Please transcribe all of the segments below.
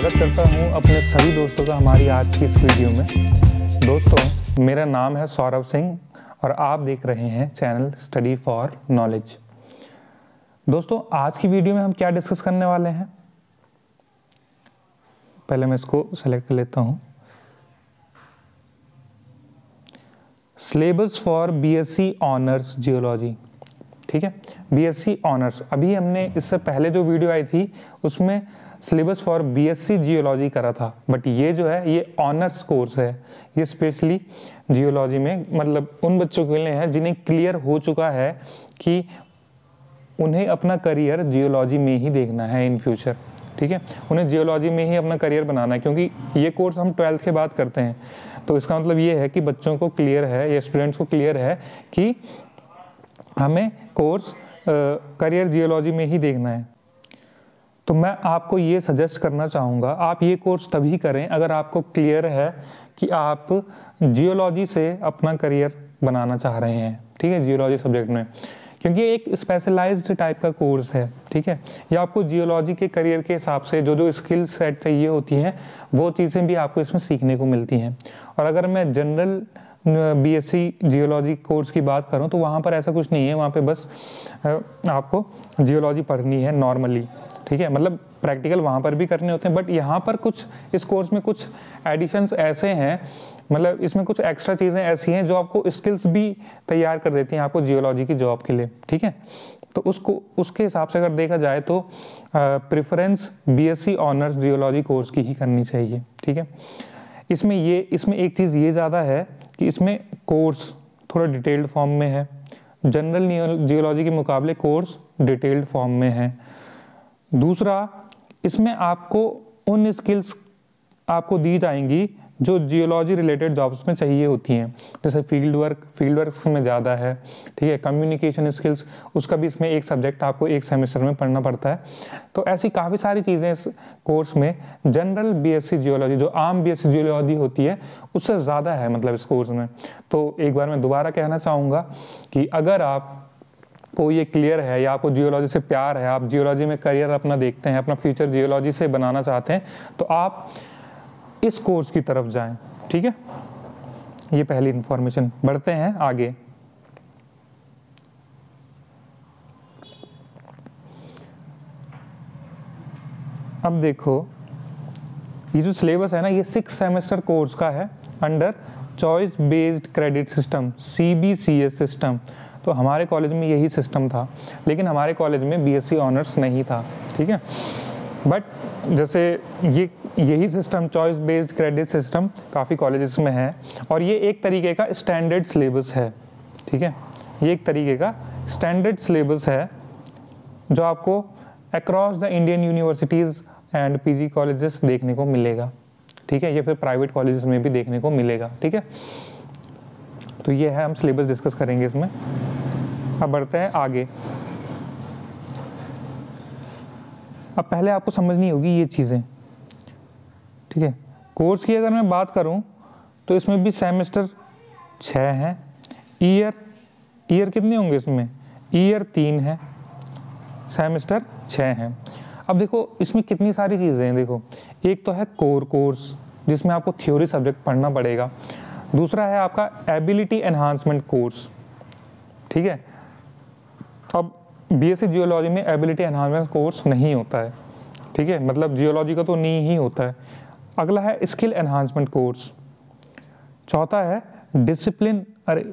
स्वागत करता हूँ अपने सभी दोस्तों का हमारी आज की इस वीडियो में। दोस्तों, मेरा नाम है सौरभ सिंह और आप देख रहे हैं चैनल स्टडी फॉर नॉलेज। दोस्तों, आज की वीडियो में हम क्या डिस्कस करने वाले हैं? पहले मैं इसको सेलेक्ट कर लेता हूँ। Syllabus for BSc honours geology ठीक है? बीएससी ऑनर्स अभी हमने इससे पहले जो वीडियो आई थी, उसमें सिलेबस फॉर बीएससी जियोलॉजी करा था। बट ये जो है, ये ऑनर्स कोर्स है। ये स्पेशली जियोलॉजी में मतलब उन बच्चों के लिए है, जिन्हें क्लियर हो चुका है कि उन्हें अपना करियर जियोलॉजी में ही देखना है इन फ्यूचर ठीक है? उन्हें जियोलॉजी में ही अपना करियर बनाना है, क्योंकि ये कोर्स हम ट्वेल्थ के बाद करते हैं। तो इसका मतलब ये है कि बच्चों को क्लियर है, या स्टूडेंट्स को क्लियर है कि हमें कोर्स करियर जियोलॉजी में ही देखना है। तो मैं आपको ये सजेस्ट करना चाहूँगा, आप ये कोर्स तभी करें अगर आपको क्लियर है कि आप जियोलॉजी से अपना करियर बनाना चाह रहे हैं। ठीक है जियोलॉजी सब्जेक्ट में। क्योंकि एक स्पेशलाइज्ड टाइप का कोर्स है, ठीक है? ये आपको जियोलॉजी के करियर के हिसाब से जो जो स्किल सेट चाहिए होती हैं, वो चीज़ें भी आपको इसमें सीखने को मिलती हैं। और अगर मैं जनरल बीएससी जियोलॉजी कोर्स की बात करूँ तो वहाँ पर ऐसा कुछ नहीं है, वहाँ पे बस आपको जियोलॉजी पढ़नी है नॉर्मली, ठीक है? मतलब प्रैक्टिकल वहाँ पर भी करने होते हैं बट यहाँ पर कुछ, इस कोर्स में कुछ एडिशंस ऐसे हैं मतलब इसमें कुछ एक्स्ट्रा चीज़ें ऐसी हैं जो आपको स्किल्स भी तैयार कर देती हैं आपको जियोलॉजी की जॉब के लिए, ठीक है? तो उसको, उसके हिसाब से अगर देखा जाए तो preference BSc honours geology course की ही करनी चाहिए, ठीक है? इसमें ये, इसमें एक चीज़ ये ज़्यादा है कि इसमें कोर्स थोड़ा डिटेल्ड फॉर्म में है। जनरल जियोलॉजी के मुकाबले कोर्स डिटेल्ड फॉर्म में है। दूसरा, इसमें आपको उन स्किल्स आपको दी जाएँगी जो जियोलॉजी रिलेटेड जॉब्स में चाहिए होती हैं। जैसे फ़ील्ड वर्क फ़ील्ड वर्क में ज़्यादा है, ठीक है कम्युनिकेशन स्किल्स उसका भी इसमें एक सब्जेक्ट आपको एक सेमेस्टर में पढ़ना पड़ता है। तो ऐसी काफ़ी सारी चीज़ें इस कोर्स में जनरल बीएससी जियोलॉजी जो आम बीएससी जियोलॉजी होती है, उससे ज़्यादा है मतलब इस कोर्स में। तो एक बार मैं दोबारा कहना चाहूँगा कि अगर आप को ये क्लियर है या आपको जियोलॉजी से प्यार है, आप जियोलॉजी में करियर अपना देखते हैं, अपना फ्यूचर जियोलॉजी से बनाना चाहते हैं तो आप इस कोर्स की तरफ़ जाएँ, ठीक है? ये पहली इंफॉर्मेशन बढ़ते हैं आगे। अब देखो, ये जो सिलेबस है ना, ये सिक्स सेमेस्टर कोर्स का है under choice based credit system C B C S system तो हमारे कॉलेज में यही सिस्टम था, लेकिन हमारे कॉलेज में बी एस सी ऑनर्स नहीं था, ठीक है? बट जैसे ये, यही system choice based credit system काफ़ी कॉलेजेस में है, और ये एक तरीके का स्टैंडर्ड सिलेबस है, ठीक है? ये एक तरीके का स्टैंडर्ड सिलेबस है, जो आपको across the Indian universities and PG colleges देखने को मिलेगा, ठीक है? ये फिर प्राइवेट कॉलेजेस में भी देखने को मिलेगा, ठीक है? तो ये है, हम सिलेबस डिस्कस करेंगे इसमें। अब बढ़ते हैं आगे। अब पहले आपको समझनी होगी ये चीज़ें। ठीक है? कोर्स की अगर मैं बात करूँ तो इसमें भी सेमेस्टर छः हैं। ईयर ईयर कितने होंगे इसमें? ईयर तीन है। सेमेस्टर छः हैं। अब देखो, इसमें कितनी सारी चीज़ें हैं, देखो। एक तो है कोर कोर्स जिसमें आपको थ्योरी सब्जेक्ट पढ़ना पड़ेगा। दूसरा है आपका एबिलिटी एनहांसमेंट कोर्स ठीक है? अब बीएससी जियोलॉजी में एबिलिटी एनहांसमेंट कोर्स नहीं होता है। ठीक है? मतलब जियोलॉजी का तो नहीं ही होता है। अगला है स्किल एनहांसमेंट कोर्स चौथा है डिसिप्लिन अरे,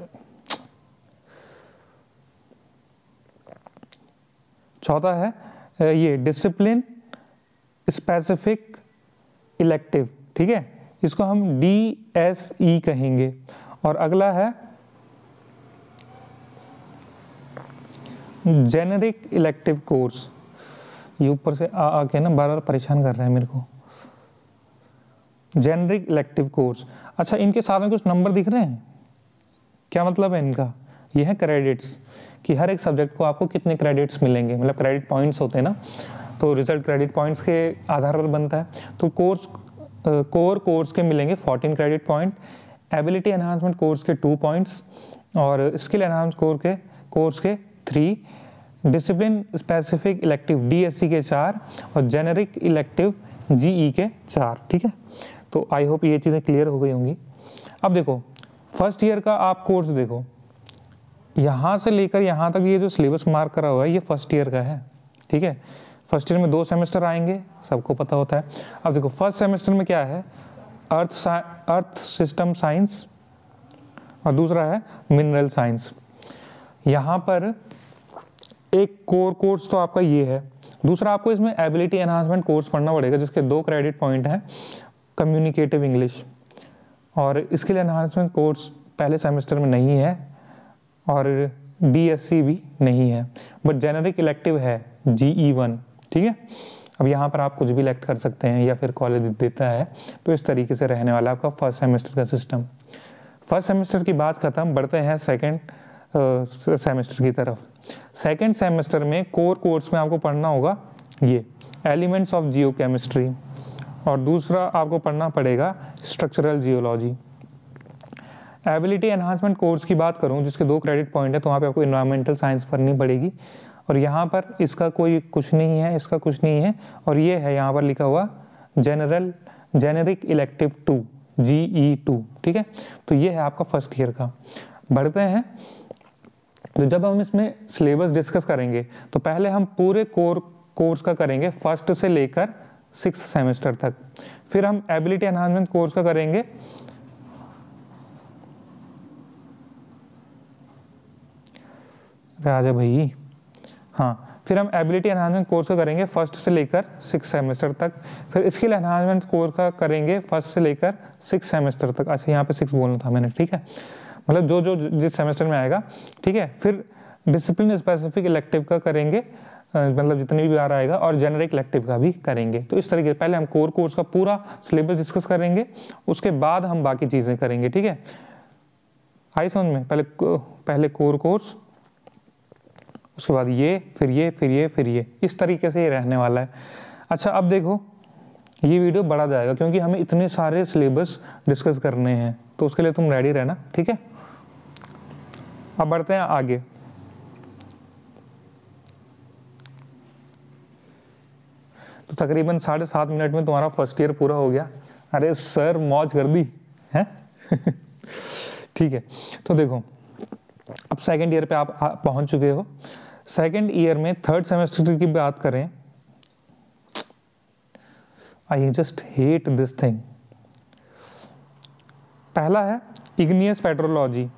चौथा है, ये डिसिप्लिन स्पेसिफिक इलेक्टिव ठीक है? इसको हम डी एस ई कहेंगे। और अगला है जेनरिक इलेक्टिव कोर्स। ये ऊपर से आ, आके ना बार बार परेशान कर रहा है मेरे को। Generic elective course. अच्छा इनके साथ में कुछ नंबर दिख रहे हैं? क्या मतलब है इनका? ये है क्रेडिट्स कि हर एक सब्जेक्ट को आपको कितने क्रेडिट्स मिलेंगे? मतलब क्रेडिट पॉइंट्स होते हैं ना तो रिज़ल्ट क्रेडिट पॉइंट्स के आधार पर बनता है। तो कोर्स कोर कोर्स के मिलेंगे 14 credit point ability enhancement course के टू पॉइंट्स और स्किल एनहांस कोर्स के कोर्स के three discipline specific elective DSC के चार और जेनरिक इलेक्टिव जीई के चार, ठीक है? तो आई होप ये चीज़ें क्लियर हो गई होंगी। अब देखो फ़र्स्ट ईयर का आप कोर्स देखो। यहाँ से लेकर यहाँ तक ये जो सिलेबस मार्क करा हुआ है, ये फ़र्स्ट ईयर का है, ठीक है? फ़र्स्ट ईयर में दो सेमेस्टर आएँगे, सबको पता होता है। अब देखो, फ़र्स्ट सेमेस्टर में क्या है? अर्थ अर्थ सिस्टम साइंस और दूसरा है मिनरल साइंस। यहाँ पर एक कोर, कोर्स तो आपका ये है। दूसरा, आपको इसमें एबिलिटी एनहांसमेंट कोर्स पढ़ना पड़ेगा, जिसके दो क्रेडिट पॉइंट हैं, कम्युनिकेटिव इंग्लिश। और स्किल एनहांसमेंट कोर्स पहले सेमेस्टर में नहीं है और बीएससी भी नहीं है। बट जेनरिक इलेक्टिव है जी ई वन। ठीक है? अब यहाँ पर आप कुछ भी इलेक्ट कर सकते हैं या फिर कॉलेज देता है तो इस तरीके से रहने वाला आपका फ़र्स्ट सेमेस्टर का सिस्टम फ़र्स्ट सेमेस्टर की बात खत्म, बढ़ते हैं सेकेंड सेमेस्टर की तरफ़. सेकेंड सेमेस्टर में कोर कोर्स में आपको पढ़ना होगा ये एलिमेंट्स ऑफ़ जियो केमिस्ट्री और दूसरा आपको पढ़ना पड़ेगा structural geology ability enhancement course की बात करूँ, जिसके दो क्रेडिट पॉइंट है तो वहाँ पे आपको इन्वायरमेंटल साइंस पढ़नी पड़ेगी। और यहाँ पर इसका कोई कुछ नहीं है, इसका कुछ नहीं है। और ये है, यहाँ पर लिखा हुआ general generic elective two G E two ठीक है? तो ये है आपका फ़र्स्ट ईयर का। बढ़ते हैं। तो जब हम इसमें सिलेबस डिस्कस करेंगे तो पहले हम पूरे कोर कोर्स का करेंगे फ़र्स्ट से लेकर सिक्स सेमेस्टर तक। फिर हम एबिलिटी एनहांसमेंट कोर्स का करेंगे। राजा भाई हाँ फिर हम एबिलिटी एनहांसमेंट कोर्स का करेंगे फ़र्स्ट से लेकर सिक्स सेमेस्टर तक। फिर स्किल एनहांसमेंट कोर्स का करेंगे फ़र्स्ट से लेकर सिक्स सेमेस्टर तक। अच्छा यहाँ पे सिक्स बोलना था मैंने, ठीक है? मतलब जो जो जिस सेमेस्टर में आएगा, ठीक है? फिर डिसिप्लिन स्पेसिफिक इलेक्टिव का करेंगे मतलब जितने भी बार आएगा, और जेनरिक इलेक्टिव का भी करेंगे। तो इस तरीके से पहले हम कोर कोर्स का पूरा सिलेबस डिस्कस करेंगे, उसके बाद हम बाकी चीज़ें करेंगे, ठीक है? आई समझ में, पहले पहले कोर कोर्स उसके बाद ये, फिर ये फिर ये फिर ये। इस तरीके से ये रहने वाला है। अच्छा अब देखो, ये वीडियो बढ़ा जाएगा क्योंकि हमें इतने सारे सिलेबस डिस्कस करने हैं। तो उसके लिए तुम रेडी रहना, ठीक है? अब बढ़ते हैं आगे। तो तकरीबन साढ़े सात मिनट में तुम्हारा फ़र्स्ट ईयर पूरा हो गया। अरे, सर, मौज कर दी, है? ठीक है तो देखो, अब सेकंड ईयर पे आप पहुँच चुके हो। सेकंड ईयर में थर्ड सेमेस्टर की बात करें I just hate this thing पहला है इग्नियस पेट्रोलॉजी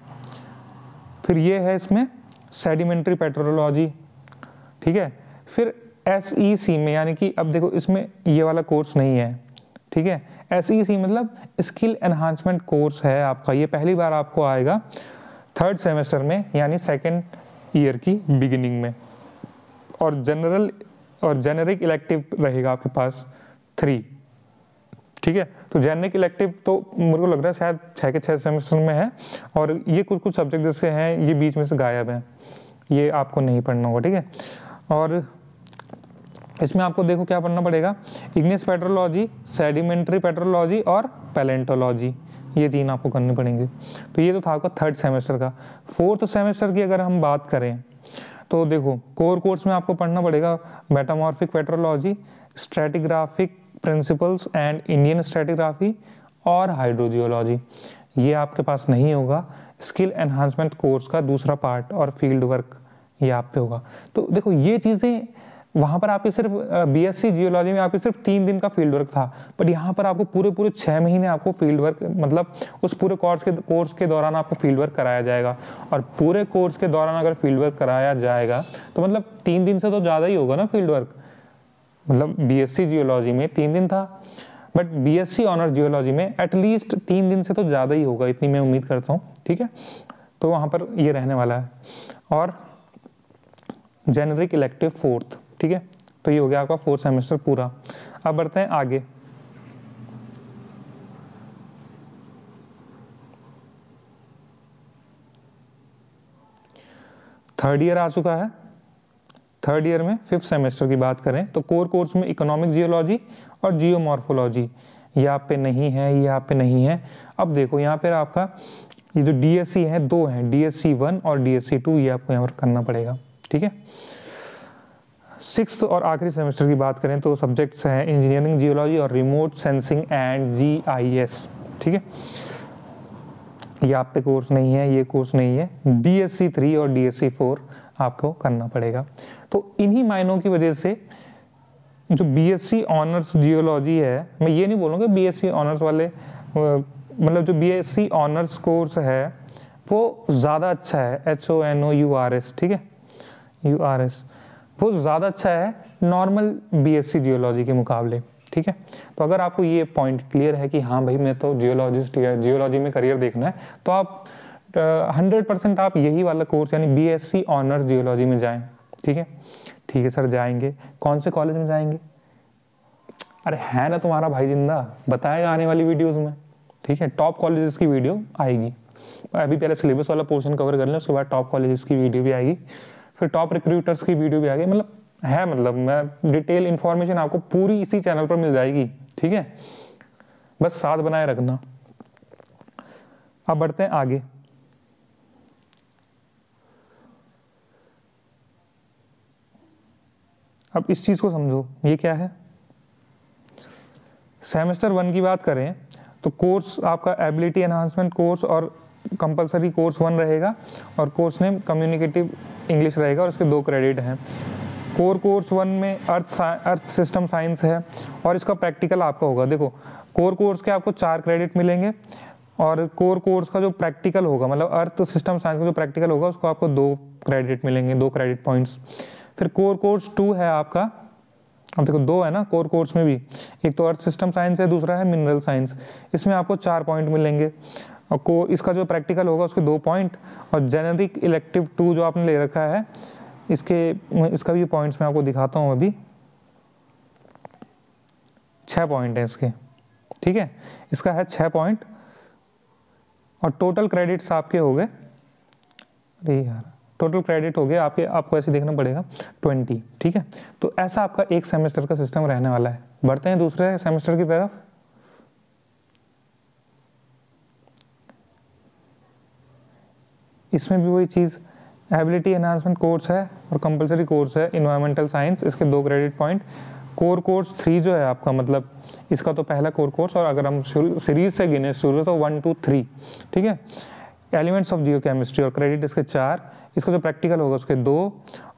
फिर ये है इसमें सेडिमेंट्री पेट्रोलॉजी ठीक है? फिर एस ई सी में, यानी कि अब देखो इसमें ये वाला कोर्स नहीं है, ठीक है? एस ई सी मतलब स्किल एनहांसमेंट कोर्स है आपका, ये पहली बार आपको आएगा थर्ड सेमेस्टर में, यानी सेकेंड ईयर की बिगिनिंग में। और जनरल और जेनरिक इलेक्टिव रहेगा आपके पास थ्री ठीक है? तो जेनरिक इलेक्टिव तो मेरे को लग रहा है शायद छः के छः सेमेस्टर में है, और ये कुछ कुछ सब्जेक्ट जैसे हैं, ये बीच में से गायब हैं। ये आपको नहीं पढ़ना होगा, ठीक है? और इसमें आपको देखो क्या पढ़ना पड़ेगा। इग्निस पेट्रोलॉजी सेडिमेंट्री पेट्रोलॉजी और पैलेंटोलॉजी ये तीन आपको करने पड़ेंगे। तो ये तो था आपका थर्ड सेमेस्टर का। फोर्थ सेमेस्टर की अगर हम बात करें तो देखो कोर कोर्स में आपको पढ़ना पड़ेगा metamorphic petrology stratigraphic principles and Indian stratigraphy और हाइड्रोजियोलॉजी ये आपके पास नहीं होगा। स्किल एनहांसमेंट कोर्स का दूसरा पार्ट और फ़ील्ड वर्क ये आप पे होगा। तो देखो, ये चीज़ें वहाँ पर आपके सिर्फ़ बी एस सी जियोलॉजी में आपके सिर्फ़ तीन दिन का फ़ील्ड वर्क था बट यहाँ पर आपको पूरे पूरे छः महीने आपको फ़ील्ड वर्क मतलब उस पूरे कोर्स के कोर्स के दौरान आपको फ़ील्ड वर्क कराया जाएगा। और पूरे कोर्स के दौरान अगर फ़ील्ड वर्क कराया जाएगा तो मतलब तीन दिन से तो ज़्यादा ही होगा ना फ़ील्ड वर्क मतलब बी एस सी जियोलॉजी में तीन दिन था but B S C honour geology में एटलीस्ट तीन दिन से तो ज़्यादा ही होगा, इतनी मैं उम्मीद करता हूँ, ठीक है? तो वहाँ पर ये रहने वाला है। और जेनरिक इलेक्टिव फोर्थ ठीक है? तो ये हो गया आपका फोर्थ सेमेस्टर पूरा। अब बढ़ते हैं आगे। थर्ड ईयर आ चुका है। थर्ड ईयर में फिफ्थ सेमेस्टर की बात करें तो कोर कोर्स में इकोनॉमिक जियोलॉजी और जियोमॉर्फोलॉजी यहाँ पे नहीं है, ये आप पे नहीं है। अब देखो, यहाँ पे आपका ये जो डीएससी है, दो हैं डीएससी वन और डीएससी टू ये आपको यहाँ पर करना पड़ेगा। ठीक है? सिक्स और आखिरी सेमेस्टर की बात करें तो सब्जेक्ट्स हैं इंजीनियरिंग जियोलॉजी और remote sensing and G I S ठीक है? ये आप पे कोर्स नहीं है, ये कोर्स नहीं है। डी एस सी थ्री और डी एस सी फोर आपको करना पड़ेगा। तो इन्हीं मायनों की वजह से जो B S C honours geology है, मैं ये नहीं बोलूँगा बी एस सी ऑनर्स वाले मतलब जो B S C honours course है, वो ज़्यादा अच्छा है। H O N O U R S ठीक है? यू आर एस वो ज़्यादा अच्छा है normal B S C geology के मुकाबले, ठीक है? तो अगर आपको ये पॉइंट क्लियर है कि हाँ भाई, मैं तो जियोलॉजिस्ट या जियोलॉजी में करियर देखना है तो आप हंड्रेड परसेंट आप यही वाला कोर्स यानी B S C honours geology में जाएँ, ठीक है? ठीक है सर, जाएँगे। कौन से कॉलेज में जाएँगे? अरे है ना तुम्हारा भाई ज़िंदा बताएगा आने वाली वीडियोस में, ठीक है? टॉप कॉलेजेस की वीडियो आएगी। अभी पहले सिलेबस वाला पोर्शन कवर कर लें, उसके बाद टॉप कॉलेजेस की वीडियो भी आएगी। फिर टॉप रिक्रूटर्स की वीडियो भी आएगी मतलब है मतलब मैं डिटेल इंफॉर्मेशन आपको पूरी इसी चैनल पर मिल जाएगी, ठीक है? बस साथ बनाए रखना। अब बढ़ते हैं आगे। अब इस चीज़ को समझो, ये क्या है? सेमेस्टर वन की बात करें तो कोर्स आपका एबिलिटी एनहांसमेंट कोर्स और कंपलसरी कोर्स वन रहेगा और कोर्स नेम कम्युनिकेटिव इंग्लिश रहेगा और इसके दो क्रेडिट हैं। कोर कोर्स वन में अर्थ अर्थ सिस्टम साइंस है और इसका प्रैक्टिकल आपका होगा। देखो, कोर कोर्स के आपको चार क्रेडिट मिलेंगे और कोर कोर्स का जो प्रैक्टिकल होगा मतलब अर्थ सिस्टम साइंस का जो प्रैक्टिकल होगा, उसको आपको दो क्रेडिट मिलेंगे, दो क्रेडिट पॉइंट्स। फिर कोर कोर्स टू है आपका, अब देखो दो है ना, कोर कोर्स में भी। एक तो अर्थ सिस्टम साइंस है, दूसरा है मिनरल साइंस। इसमें आपको चार पॉइंट मिलेंगे। को इसका जो प्रैक्टिकल होगा, उसके दो पॉइंट और जेनेरिक इलेक्टिव टू जो आपने ले रखा है, इसके, इसका भी पॉइंट्स मैं आपको दिखाता हूँ अभी। छः पॉइंट है इसके, ठीक है? इसका है छः पॉइंट और टोटल क्रेडिट्स आपके हो गए, अरे यार टोटल क्रेडिट हो गए, आपके, आपको ऐसे देखना पड़ेगा ट्वेंटी ठीक है? तो ऐसा आपका एक सेमेस्टर का सिस्टम रहने वाला है। बढ़ते हैं दूसरे सेमेस्टर की तरफ़। इसमें भी वही चीज़ एबिलिटी एनहांसमेंट कोर्स है और कंपलसरी कोर्स है इन्वायरमेंटल साइंस इसके दो credit point core course three जो है आपका मतलब इसका तो पहला कोर कोर्स और अगर हम सीरीज़ से गिने, शुरू तो वन टू थ्री ठीक है? एलिमेंट्स ऑफ़ जियो केमिस्ट्री और क्रेडिट इसके चार, इसका जो प्रैक्टिकल होगा उसके दो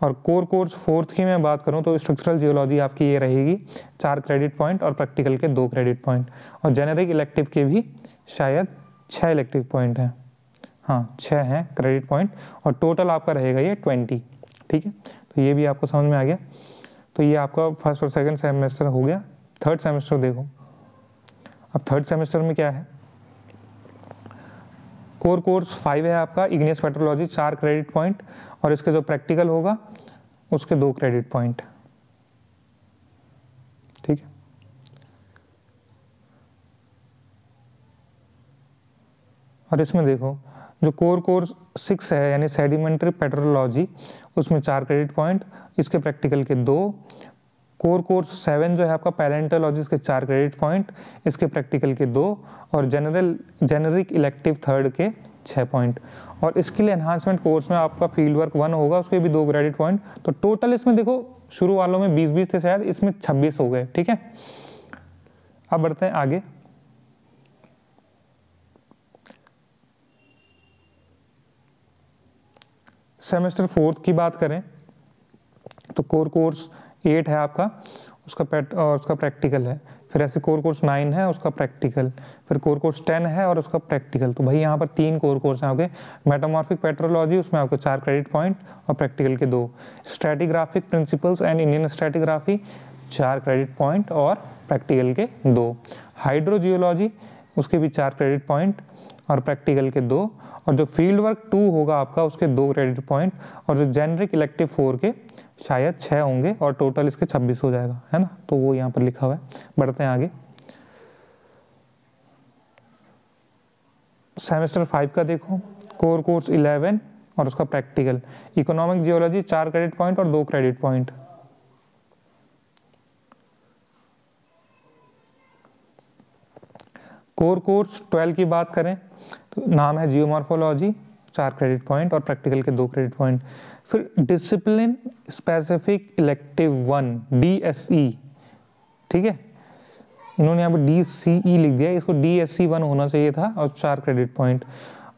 और कोर कोर्स फोर्थ की मैं बात करूँ तो स्ट्रक्चरल जियोलॉजी आपकी ये रहेगी, चार क्रेडिट पॉइंट और प्रैक्टिकल के दो क्रेडिट पॉइंट और जेनेरिक इलेक्टिव के भी शायद छः इलेक्टिव पॉइंट हैं। हाँ छः हैं क्रेडिट पॉइंट और टोटल आपका रहेगा ये ट्वेंटी ठीक है? तो ये भी आपको समझ में आ गया। तो ये आपका फ़र्स्ट और सेकंड सेमेस्टर हो गया। थर्ड सेमेस्टर देखो। अब थर्ड सेमेस्टर में क्या है? कोर कोर्स फाइव है आपका इग्नियस पेट्रोलॉजी चार क्रेडिट पॉइंट और इसके जो प्रैक्टिकल होगा, उसके दो क्रेडिट पॉइंट ठीक है? और इसमें देखो जो कोर कोर्स सिक्स है, यानी सेडिमेंट्री पेट्रोलॉजी उसमें चार क्रेडिट पॉइंट इसके प्रैक्टिकल के दो। कोर कोर्स सेवन जो है आपका पैरेंटोलॉजी के चार क्रेडिट पॉइंट इसके प्रैक्टिकल के दो, और जनरल जेनरिक इलेक्टिव थर्ड के छः पॉइंट और स्किल एनहांसमेंट कोर्स में आपका फ़ील्ड वर्क वन होगा, उसके भी दो क्रेडिट पॉइंट तो टोटल इसमें देखो, शुरू वालों में बीस बीस थे शायद, इसमें छब्बीस हो गए, ठीक है? अब बढ़ते हैं आगे। सेमेस्टर फोर्थ की बात करें तो कोर कोर्स एट है आपका, उसका पैट, और उसका प्रैक्टिकल है। फिर ऐसे कोर कोर्स नाइन है, उसका प्रैक्टिकल। फिर कोर कोर्स टेन है और उसका प्रैक्टिकल। तो भाई यहाँ पर तीन कोर कोर्स हैं आपके। मेटामॉर्फिक पेट्रोलॉजी, उसमें आपको चार क्रेडिट पॉइंट और प्रैक्टिकल के दो। Stratigraphic principles and Indian stratigraphy, चार क्रेडिट पॉइंट और प्रैक्टिकल के दो। हाइड्रोजियोलॉजी, उसके भी चार क्रेडिट पॉइंट और प्रैक्टिकल के दो। और जो फ़ील्ड वर्क टू होगा आपका, उसके दो क्रेडिट पॉइंट और जो जेनरिक इलेक्टिव फोर के, शायद छः होंगे और टोटल इसके छब्बीस हो जाएगा, है ना? तो वो यहाँ पर लिखा हुआ है। बढ़ते हैं आगे। सेमेस्टर फाइव का देखो। कोर कोर्स इलेवन और उसका प्रैक्टिकल इकोनॉमिक जियोलॉजी चार क्रेडिट पॉइंट और दो credit point core course twelve की बात करें। नाम है जियोमॉर्फोलॉजी, चार क्रेडिट पॉइंट और प्रैक्टिकल के दो क्रेडिट पॉइंट फिर discipline specific elective one D S E ठीक है? इन्होंने यहाँ पे डी सी ई लिख दिया, इसको डी एस सी वन होना चाहिए था और चार क्रेडिट पॉइंट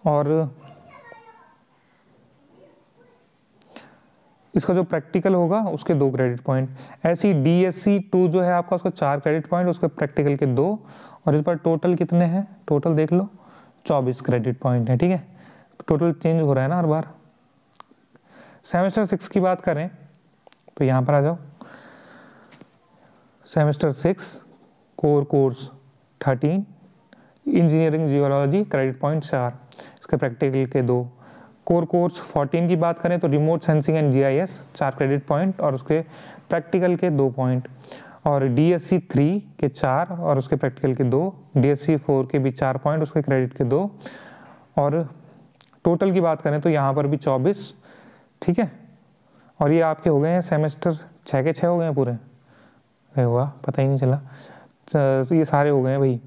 और इसका जो प्रैक्टिकल होगा, उसके दो क्रेडिट पॉइंट ऐसी डी एस सी टू जो है आपका, उसका चार क्रेडिट पॉइंट उसके प्रैक्टिकल के दो। और इस पर टोटल कितने हैं? टोटल देख लो। चौबीस क्रेडिट पॉइंट है, ठीक है? टोटल चेंज हो रहा है ना हर बार? सेमेस्टर सिक्स की बात करें तो यहाँ पर आ जाओ। Semester six core course thirteen engineering geology credit point चार, इसके प्रैक्टिकल के दो। कोर कोर्स 14 की बात करें तो रिमोट सेंसिंग एंड जीआईएस चार क्रेडिट पॉइंट और उसके प्रैक्टिकल के दो पॉइंट और डी एस सी थ्री के चार और उसके प्रैक्टिकल के दो डी एस सी फोर के भी चार पॉइंट उसके क्रेडिट के दो। और टोटल की बात करें तो यहाँ पर भी चौबीस, ठीक है? और ये आपके हो गए हैं सेमेस्टर छः के छः हो गए हैं पूरे। अरे वाह, पता ही नहीं चला। ये सारे हो गए हैं भाई।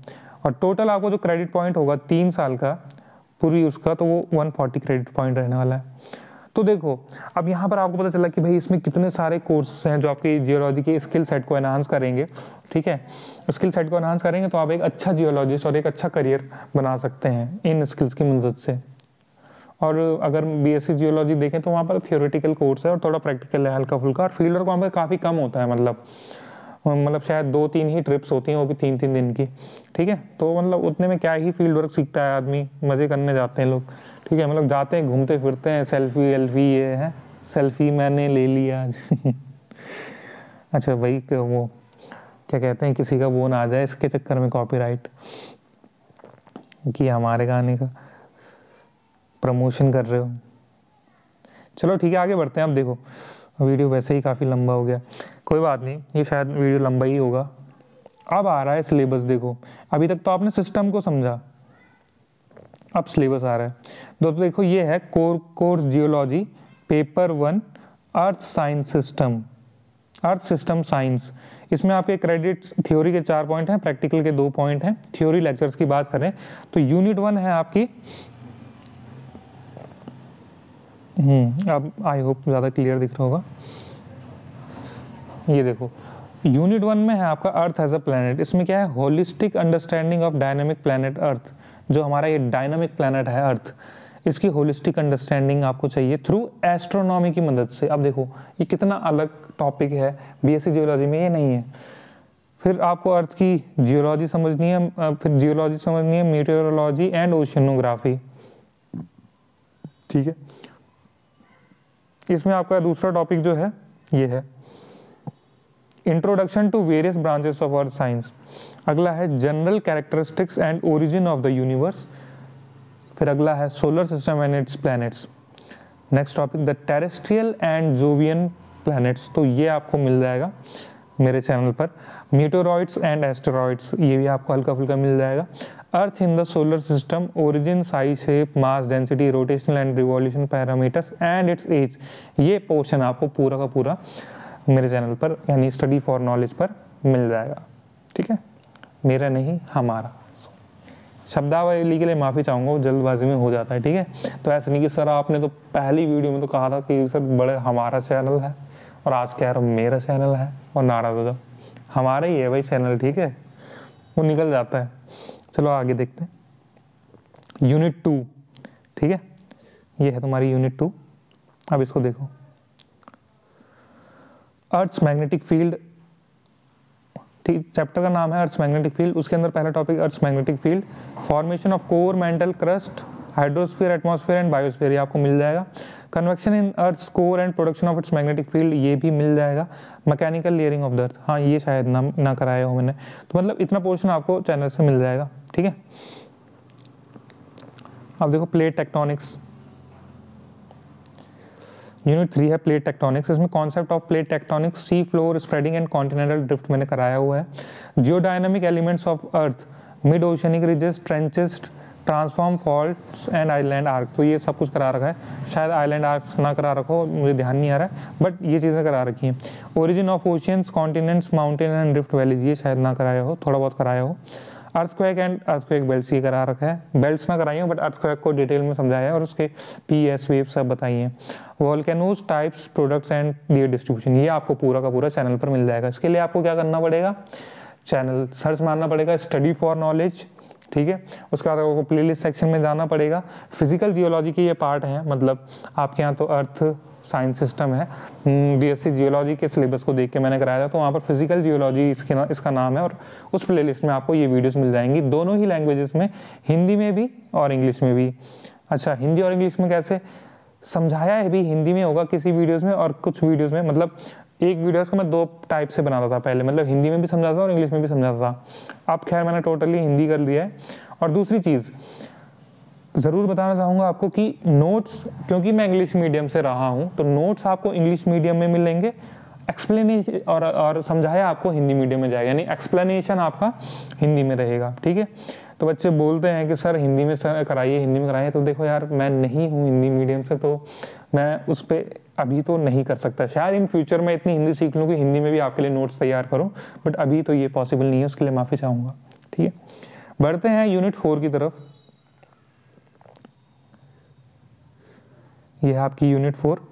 और टोटल आपको जो क्रेडिट पॉइंट होगा तीन साल का, पूरी उसका तो वो 140 क्रेडिट पॉइंट रहने वाला है। तो देखो, अब यहाँ पर आपको पता चला कि भाई इसमें कितने सारे कोर्स हैं जो आपके जियोलॉजी के स्किल सेट को एनहांस करेंगे, ठीक है? स्किल सेट को एनहांस करेंगे तो आप एक अच्छा जियोलॉजिस्ट और एक अच्छा करियर बना सकते हैं इन स्किल्स की मदद से। और अगर बी एस सी जियोलॉजी देखें तो वहाँ पर थियोरेटिकल कोर्स है और थोड़ा प्रैक्टिकल है हल्का फुल्का और फ़ील्ड वर्क वहाँ पर काफ़ी कम होता है मतलब मतलब शायद दो तीन ही ट्रिप्स होती हैं वो भी तीन तीन दिन की, ठीक है? तो मतलब उतने में क्या ही फ़ील्ड वर्क सीखता है आदमी, मज़े करने जाते हैं लोग। ठीक है मतलब जाते हैं, घूमते फिरते हैं सेल्फी वेल्फी ये है। सेल्फी मैंने ले लिया अच्छा भाई वो, क्या कहते हैं, किसी का वो ना आ जाए इसके चक्कर में कॉपीराइट कि हमारे गाने का प्रमोशन कर रहे हो। चलो ठीक है, आगे बढ़ते हैं। अब देखो वीडियो वैसे ही काफ़ी लंबा हो गया। कोई बात नहीं, ये शायद वीडियो लंबा ही होगा। अब आ रहा है सिलेबस देखो। अभी तक तो आपने सिस्टम को समझा। अब सिलेबस आ रहा है। दोस्तों, देखो, ये है core course geology paper one earth science system earth system science इसमें आपके क्रेडिट्स थ्योरी के चार पॉइंट हैं प्रैक्टिकल के दो पॉइंट हैं। थ्योरी लेक्चर्स की बात करें तो यूनिट वन है आपकी। हम्म अब आई होप ज़्यादा क्लियर दिख रहा होगा। ये देखो यूनिट वन में है आपका अर्थ एज अ प्लानट इसमें क्या है? Holistic understanding of dynamic planet earth जो हमारा ये डायनामिक प्लानट है अर्थ इसकी होलिस्टिक अंडरस्टैंडिंग आपको चाहिए थ्रू एस्ट्रोनॉमी की मदद से। अब देखो, ये कितना अलग टॉपिक है बीएससी जियोलॉजी में ये नहीं है। फिर आपको अर्थ की जियोलॉजी समझनी है फिर जियोलॉजी समझनी है मीटेरोलॉजी एंड ओशनोग्राफी ठीक है? इसमें आपका दूसरा टॉपिक जो है, ये है। Introduction to various branches of earth science अगला है general characteristics and origin of the universe फिर अगला है solar system and its planets next topic the terrestrial and Jovian planets तो ये आपको मिल जाएगा मेरे चैनल पर। मीटोरॉइड्स एंड एस्टेरॉइड्स ये भी आपको हल्का फुल्का मिल जाएगा। Earth in the solar system origin size shape mass density rotational and revolution parameters and its age ये पोर्शन आपको पूरा का पूरा मेरे चैनल पर, यानी स्टडी फॉर नॉलेज पर मिल जाएगा। ठीक है? मेरा नहीं, हमारा। शब्दावली के लिए माफ़ी चाहूँगा जल्दबाजी में हो जाता है, ठीक है? तो ऐसा नहीं कि सर आपने तो पहली वीडियो में तो कहा था कि सर बड़े हमारा चैनल है और आज कह रहा हूँ मेरा चैनल है और नाराज़ हो जाओ। हमारा ही है भाई चैनल, ठीक है? वो निकल जाता है। चलो आगे देखते हैं। यूनिट टू ठीक है? ये है तुम्हारी यूनिट टू अब इसको देखो। अर्थ मैग्नेटिक फ़ील्ड ठीक चैप्टर का नाम है अर्थ मैग्नेटिक फ़ील्ड उसके अंदर पहला topic earth magnetic field formation of core mantle crust hydrosphere atmosphere and biosphere ये आपको मिल जाएगा। Convection in earth core and production of its magnetic field ये भी मिल जाएगा। Mechanical layering of the earth हाँ ये शायद ना ना कराया हो मैंने। तो मतलब इतना पोर्शन आपको चैनल से मिल जाएगा, ठीक है? अब देखो प्लेट टेक्टोनिक्स यूनिट थ्री है प्लेट टेक्टोनिक्स इसमें concept of plate tectonics sea floor spreading and continental drift मैंने कराया हुआ है। Geodynamic elements of earth mid oceanic ridges trenches transform fault and island arc तो ये सब कुछ करा रखा है। शायद आइलैंड आर्क ना करा रखो, मुझे ध्यान नहीं आ रहा है। बट ये चीज़ें करा रखी हैं। Origin of oceans continents mountain and drift valleys ये शायद ना कराया हो, थोड़ा बहुत कराया हो। अर्थक्वेक एंड अर्थक्वेक बेल्ट ये करा रखा है। बेल्ट्स ना कराइए बट अर्थक्वेक को डिटेल में समझाया है और उसके पी एस वेव सब बताइए volcanoes types products and their distribution ये आपको पूरा का पूरा चैनल पर मिल जाएगा। इसके लिए आपको क्या करना पड़ेगा? चैनल सर्च मारना पड़ेगा स्टडी फॉर नॉलेज ठीक है? उसके बाद आपको प्लेलिस्ट सेक्शन में जाना पड़ेगा। फ़िज़िकल जियोलॉजी के ये पार्ट हैं मतलब आपके यहाँ तो अर्थ साइंस सिस्टम है। बीएससी हम्म, जियोलॉजी के सिलेबस को देख के मैंने कराया था तो वहाँ पर फ़िज़िकल जियोलॉजी इसके ना, इसका नाम है और उस प्लेलिस्ट में आपको ये वीडियोस मिल जाएँगी। दोनों ही लैंग्वेजेस में हिंदी में भी और इंग्लिश में भी। अच्छा हिंदी और इंग्लिश में कैसे? समझाया है भी हिंदी में होगा किसी वीडियोस में और कुछ वीडियोस में मतलब एक वीडियोस को मैं दो टाइप से बनाता था पहले मतलब हिंदी में भी समझाता था और इंग्लिश में भी समझाता था। अब खैर मैंने टोटली हिंदी कर दिया है। और दूसरी चीज़ ज़रूर बताना चाहूँगा आपको कि नोट्स क्योंकि मैं इंग्लिश मीडियम से रहा हूँ तो नोट्स आपको इंग्लिश मीडियम में मिलेंगे। एक्सप्लेनेशन और और समझाया आपको हिंदी मीडियम में जाएगा, यानी एक्सप्लेनेशन आपका हिंदी में रहेगा, ठीक है? तो बच्चे बोलते हैं कि, सर, हिंदी में कराइए, हिंदी में कराइए। तो देखो यार, मैं नहीं हूँ हिंदी मीडियम से तो मैं उस पर अभी तो नहीं कर सकता। शायद इन फ्यूचर में इतनी हिंदी सीख लूँ कि हिंदी में भी आपके लिए नोट्स तैयार करूँ बट अभी तो ये पॉसिबल नहीं है, उसके लिए माफ़ी चाहूँगा, ठीक है? बढ़ते हैं यूनिट फोर की तरफ़। ये है आपकी यूनिट फोर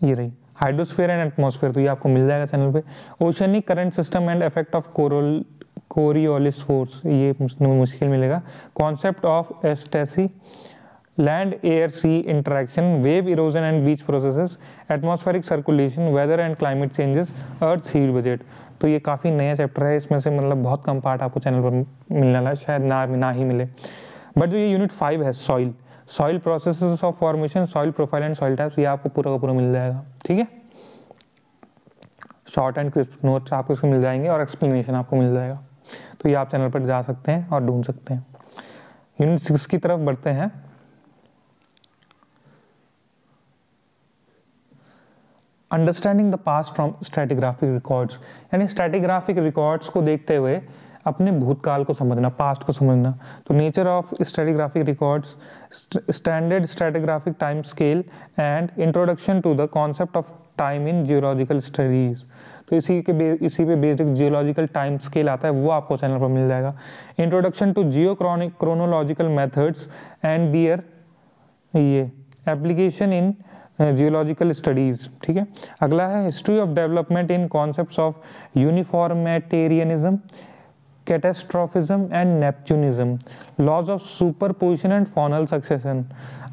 ये रही हाइड्रोस्फेयर एंड एटमॉस्फेयर तो ये आपको मिल जाएगा चैनल पे। Oceanic current system and effect of coral coriolis force ये मुश्किल मिलेगा। Concept of eustasy land air sea interaction wave erosion and beach processes atmospheric circulation weather and climate changes earth heat budget तो ये काफ़ी नया chapter है, इसमें से मतलब बहुत कम पार्ट आपको चैनल पर मिलने वाला शायद ना ना ही मिले। बट जो ये यूनिट फाइव है soil soil process of formation soil profile and soil types ये आपको पूरा का पूरा मिल जाएगा, ठीक है? शॉर्ट एंड क्रिस्प नोट्स आपको इसको मिल जाएँगे और एक्सप्लेनेशन आपको मिल जाएगा। तो ये आप चैनल पर जा सकते हैं और ढूंढ सकते हैं। यूनिट सिक्स की तरफ़ बढ़ते हैं। Understanding the past from stratigraphic records यानी स्ट्रेटिग्राफिक रिकॉर्ड्स को देखते हुए अपने भूतकाल को समझना पास्ट को समझना। तो nature of stratigraphic records standard stratigraphic time scale and introduction to the concept of time in geological studies तो इसी के बे, इसी पे बेसिक जियोलॉजिकल टाइम स्केल आता है वो आपको चैनल पर मिल जाएगा। Introduction to geochronological methods and their ये एप्लीकेशन इन जियोलॉजिकल स्टडीज़ ठीक है? अगला है history of development in concept of uniformitarianism catastrophism and neptunism, laws of superposition and faunal succession.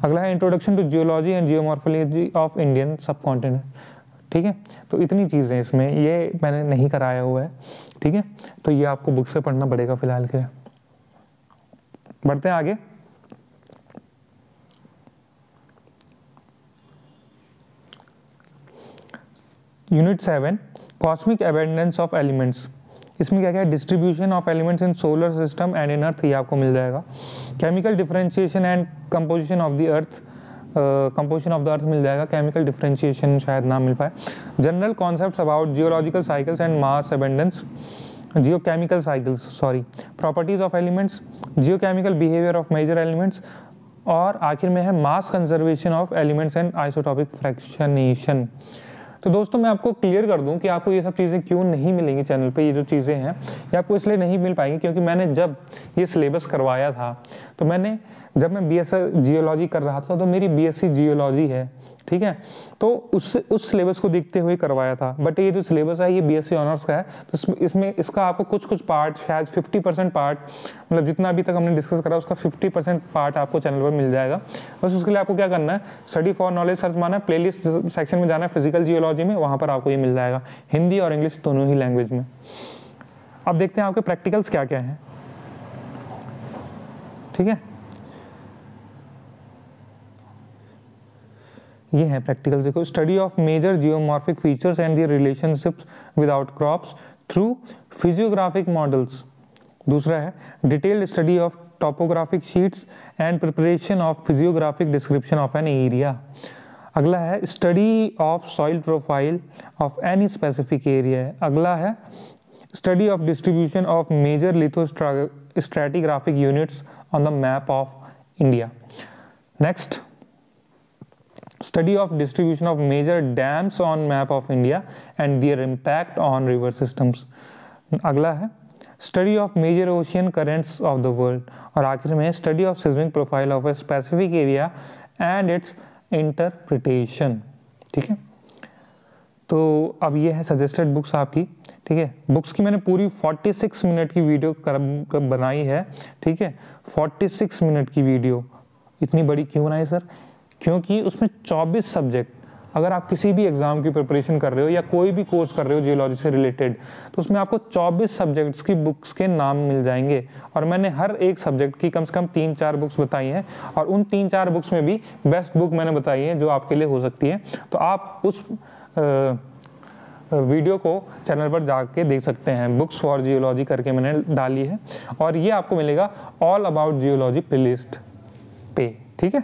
अगला है introduction to geology and geomorphology of Indian subcontinent ठीक है? तो इतनी चीज़ें इसमें, ये मैंने नहीं कराया हुआ है। ठीक है? तो ये आपको बुक से पढ़ना पड़ेगा फ़िलहाल के बढ़ते हैं आगे। Unit seven cosmic abundance of elements इसमें क्या क्या है? Distribution of elements in solar system and in earth ये आपको मिल जाएगा। Chemical differentiation and composition of the earth composition of the earth मिल जाएगा। केमिकल डिफरेंशिएशन शायद ना मिल पाए। General concept about geological cycles and mass abundance geochemical cycles sorry properties of elements geochemical behaviour of major elements और आखिर में है mass conservation of elements and isotopic fractionation तो दोस्तों, मैं आपको क्लियर कर दूँ कि आपको ये सब चीज़ें क्यों नहीं मिलेंगी चैनल पे, ये जो चीज़ें हैं, ये आपको इसलिए नहीं मिल पाएँगी क्योंकि मैंने जब ये सिलेबस करवाया था तो मैंने, जब मैं बी एस जियोलॉजी कर रहा था तो मेरी बी एस जियोलॉजी है ठीक है? तो उस उस सिलेबस को देखते हुए करवाया था। बट ये जो सिलेबस है, ये बी एस ऑनर्स का है। तो इसमें इसका आपको कुछ कुछ पार्ट शायद 50 परसेंट पार्ट मतलब जितना अभी तक हमने डिस्कस करा, उसका 50 परसेंट पार्ट आपको चैनल पर मिल जाएगा। बस उसके लिए आपको क्या करना है? स्टडी फॉर नॉलेज सर्च माना है प्ले सेक्शन में जाना है फ़िज़िकल जियोलॉजी में, वहाँ पर आपको ये मिल जाएगा। हिंदी और इंग्लिश दोनों ही लैंग्वेज में। अब देखते हैं आपके प्रैक्टिकल्स क्या क्या हैं। ठीक है? ये है प्रैक्टिकल देखो study of major geomorphic features and the relationships with crops through physiographic models दूसरा है detailed study of topographic sheets and preparation of physiographic description of an area अगला है study of soil profile of any specific area अगला है study of distribution of major lithostratigraphic units on the map of India next study of distribution of major dams on map of India and their impact on river systems. अगला है study of major ocean currents of the world और आखिर में study of seismic profile of a specific area and its interpretation ठीक है? तो अब ये है सजेस्टेड बुक्स आपकी। ठीक है? बुक्स की मैंने पूरी 46 मिनट की वीडियो कर, कर बनाई है। ठीक है? 46 मिनट की वीडियो इतनी बड़ी क्यों बनाई सर क्योंकि उसमें 24 सब्जेक्ट अगर आप किसी भी एग्ज़ाम की प्रिपरेशन कर रहे हो या कोई भी कोर्स कर रहे हो जियोलॉजी से रिलेटेड तो उसमें आपको 24 सब्जेक्ट्स की बुक्स के नाम मिल जाएँगे। और मैंने हर एक सब्जेक्ट की कम से कम तीन चार बुक्स बताई हैं और उन तीन चार बुक्स में भी बेस्ट बुक मैंने बताई है जो आपके लिए हो सकती है। तो आप उस आ, वीडियो को चैनल पर जाके देख सकते हैं। बुक्स फॉर जियोलॉजी करके मैंने डाली है और ये आपको मिलेगा ऑल अबाउट जियोलॉजी प्लेलिस्ट पे ठीक है?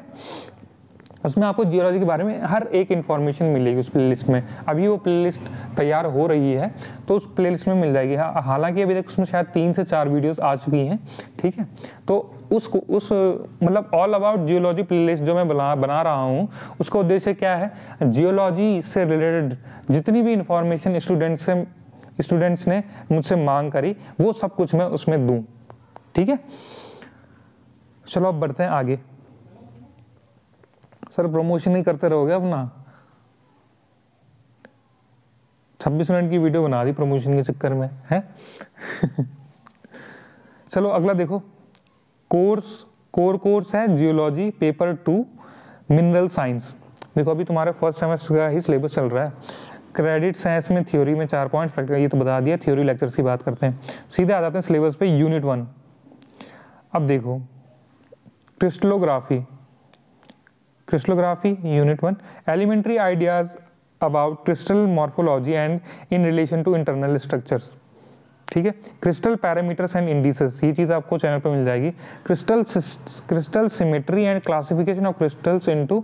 उसमें आपको जियोलॉजी के बारे में हर एक इन्फॉर्मेशन मिलेगी उस प्लेलिस्ट में। अभी वो प्लेलिस्ट तैयार हो रही है तो उस प्लेलिस्ट में मिल जाएगी। हालाँकि अभी तक उसमें शायद तीन से चार वीडियोस आ चुकी हैं, ठीक है? तो उसको, उस मतलब ऑल अबाउट जियोलॉजी प्लेलिस्ट जो मैं बना बना रहा हूँ, उसका उद्देश्य क्या है? जियोलॉजी से रिलेटेड जितनी भी इन्फॉर्मेशन स्टूडेंट्स से स्टूडेंट्स ने मुझसे मांग करी, वो सब कुछ मैं उसमें दूँ, ठीक है? चलो अब बढ़ते हैं आगे। सर प्रमोशन ही करते रहोगे अपना। 26 मिनट की वीडियो बना दी प्रमोशन के चक्कर में, है? चलो अगला देखो। कोर्स कोर कोर्स है geology paper two mineral science देखो अभी तुम्हारे फ़र्स्ट सेमेस्टर का ही सिलेबस चल रहा है। क्रेडिट्स हैं इसमें थ्योरी में चार पॉइंट प्रैक्टिकल ये तो बता दिया थ्योरी लेक्चर्स की बात करते हैं। सीधे आ जाते हैं सिलेबस पे यूनिट वन अब देखो crystallography crystallography, unit 1 elementary ideas about crystal morphology and in relation to internal structures. ठीक है? क्रिस्टल पैरामीटर्स एंड इंडिसेस ये चीज़ आपको चैनल पर मिल जाएगी। Crystal crystal symmetry and classification of crystals into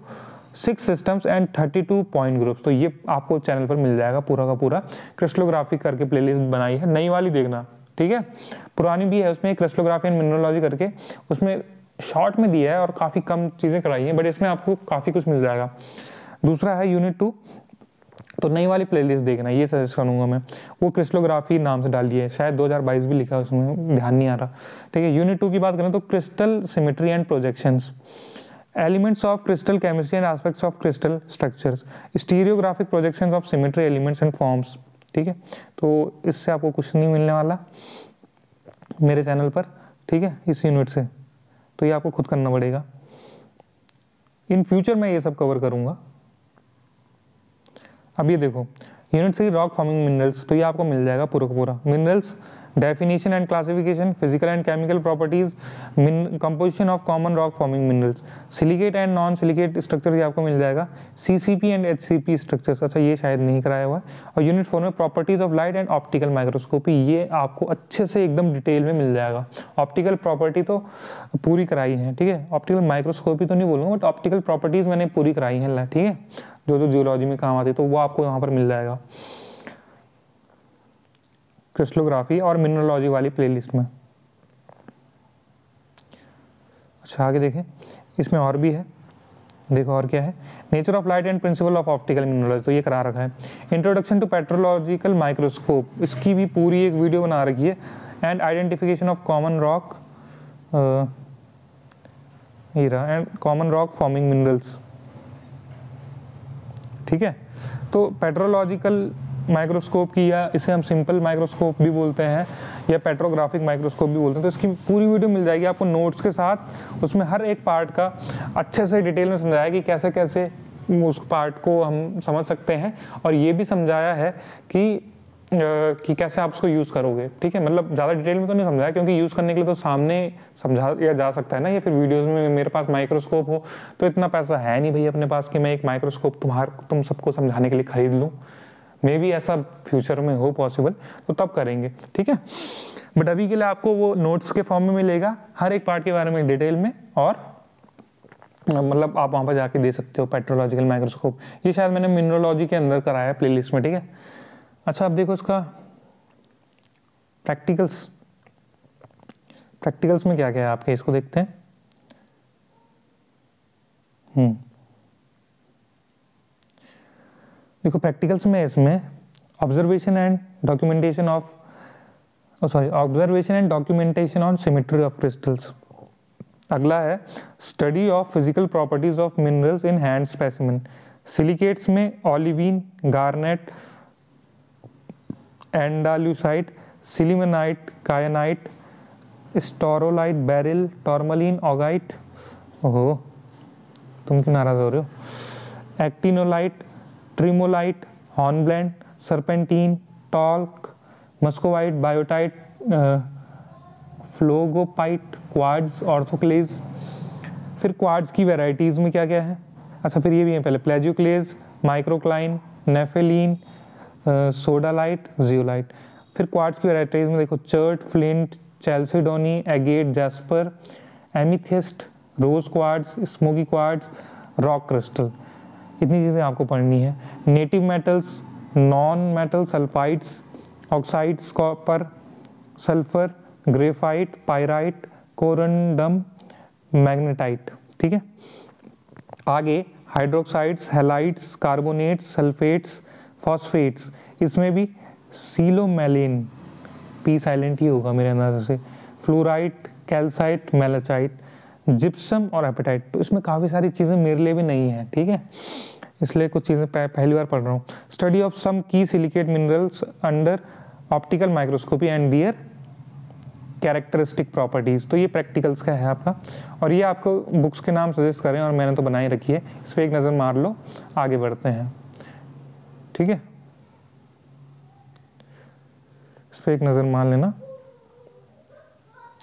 six systems and thirty two point groups तो ये आपको चैनल पर मिल जाएगा पूरा का पूरा। क्रिस्टलोग्राफी करके प्लेलिस्ट बनाई है। नई वाली देखना। ठीक है? पुरानी भी है उसमें क्रिस्टलोग्राफी एंड मिनरोलॉजी करके। उसमें शॉर्ट में दिया है और काफ़ी कम चीज़ें कराई हैं बट इसमें आपको काफ़ी कुछ मिल जाएगा। दूसरा है यूनिट टू तो नई वाली प्लेलिस्ट देखना, ये सजेस्ट करूँगा मैं। वो क्रिस्टलोग्राफी नाम से डाल है, शायद 2022 भी लिखा है उसमें, ध्यान नहीं आ रहा। ठीक है यूनिट टू की बात करें तो crystal symmetry and projections elements of crystal chemistry and aspects of crystal structures stereographic projections of symmetry elements and forms ठीक है तो इससे आपको कुछ नहीं मिलने वाला मेरे चैनल पर। ठीक है, इस यूनिट से। तो ये आपको खुद करना पड़ेगा। इन फ्यूचर मैं ये सब कवर करूँगा। अब ये देखो unit three rock forming minerals तो ये आपको मिल जाएगा पूरा का पूरा। Minerals definition and classification physical and chemical properties min, composition of common rock forming minerals. Silicate and non silicate structure ये आपको मिल जाएगा। CCP and HCP structures अच्छा ये शायद नहीं कराया हुआ है। और यूनिट फोर में properties of light and optical microscopy ये आपको अच्छे से एकदम डिटेल में मिल जाएगा। ऑप्टिकल प्रॉपर्टी तो पूरी कराई है ठीक है? ऑप्टिकल माइक्रोस्कोपी तो नहीं बोलूँगा बट ऑप्टिकल प्रॉपर्टीज़ मैंने पूरी कराई है ठीक है? जो जो जियोलॉजी में काम आती है तो वो आपको यहाँ पर मिल जाएगा। क्रिस्टलोग्राफी और मिनरोलॉजी वाली प्लेलिस्ट में। अच्छा आगे देखें। इसमें और भी है। देखो और क्या है। Nature of light and principle of optical mineralogy तो ये करा रखा है। इंट्रोडक्शन टू पेट्रोलॉजिकल माइक्रोस्कोप इसकी भी पूरी एक वीडियो बना रखी है। And identification of common rock and common rock forming minerals ठीक है? तो पेट्रोलॉजिकल माइक्रोस्कोप की या इसे हम सिंपल माइक्रोस्कोप भी बोलते हैं, या पेट्रोग्राफिक माइक्रोस्कोप भी बोलते हैं तो इसकी पूरी वीडियो मिल जाएगी आपको नोट्स के साथ। उसमें हर एक पार्ट का अच्छे से डिटेल में समझाया कि कैसे कैसे उस पार्ट को हम समझ सकते हैं, और ये भी समझाया है कि कि कैसे आप उसको यूज़ करोगे, ठीक है? मतलब ज़्यादा डिटेल में तो नहीं समझाया, क्योंकि यूज़ करने के लिए तो सामने समझा या जा सकता है ना, या फिर वीडियोस में मेरे पास माइक्रोस्कोप हो तो इतना पैसा है नहीं भाई अपने पास कि मैं एक माइक्रोस्कोप तुम्हार, तुम सबको समझाने के लिए खरीद लूँ। मे भी ऐसा फ्यूचर में हो पॉसिबल तो तब करेंगे, ठीक है? बट अभी के लिए आपको वो नोट्स के फॉर्म में मिलेगा, हर एक पार्ट के बारे में डिटेल में, और मतलब आप वहाँ पर जाके दे सकते हो पेट्रोलॉजिकल माइक्रोस्कोप ये शायद मैंने मिनरोलॉजी के अंदर कराया है प्लेलिस्ट में, ठीक है? अच्छा अब देखो इसका प्रैक्टिकल्स प्रैक्टिकल्स में क्या क्या है आपके? इसको देखते हैं। हम्म। देखो प्रैक्टिकल्स में इसमें observation and documentation of sorry observation and documentation on symmetry of crystals अगला है study of physical properties of minerals in hand specimen silicates में olivine garnet andalusite sillimanite kyanite staurolite beryl tourmaline augite ओहो, तुम क्यों नाराज़ हो रहे हो? Actinolite tremolite hornblende serpentine talc muscovite biotite phlogopite quartz orthoclase फिर क्वाड्स की वेराइटीज़ में क्या क्या है? अच्छा फिर ये भी है पहले plagioclase microcline nepheline sodalite zeolite फिर क्वाड्स की वेराइटीज़ में देखो chert flint chalcedony agate jasper amethyst rose quartz smoky quartz rock crystal इतनी चीज़ें आपको पढ़नी है? Native metals non metal sulphides oxides copper sulphur graphite pyrite corundum magnetite ठीक है? आगे hydroxides halides carbonates sulphates phosphates इसमें भी सीलोमेलिन पी साइलेंट ही होगा मेरे अंदाज से। फ्लोराइट कैल्साइट मेलाचाइट जिप्सम और एपेटाइट तो इसमें काफ़ी सारी चीज़ें मेरे लिए भी नहीं है, ठीक है? इसलिए कुछ चीज़ें पहली बार पढ़ रहा हूँ। Study of some key silicate minerals under optical microscopy and their characteristic properties तो ये प्रैक्टिकल्स का है आपका। और ये आपको बुक्स के नाम सजेस्ट करें और मैंने तो बनाई रखी है। इस पर एक नज़र मार लो, आगे बढ़ते हैं। ठीक है? इस पर एक नज़र मार लेना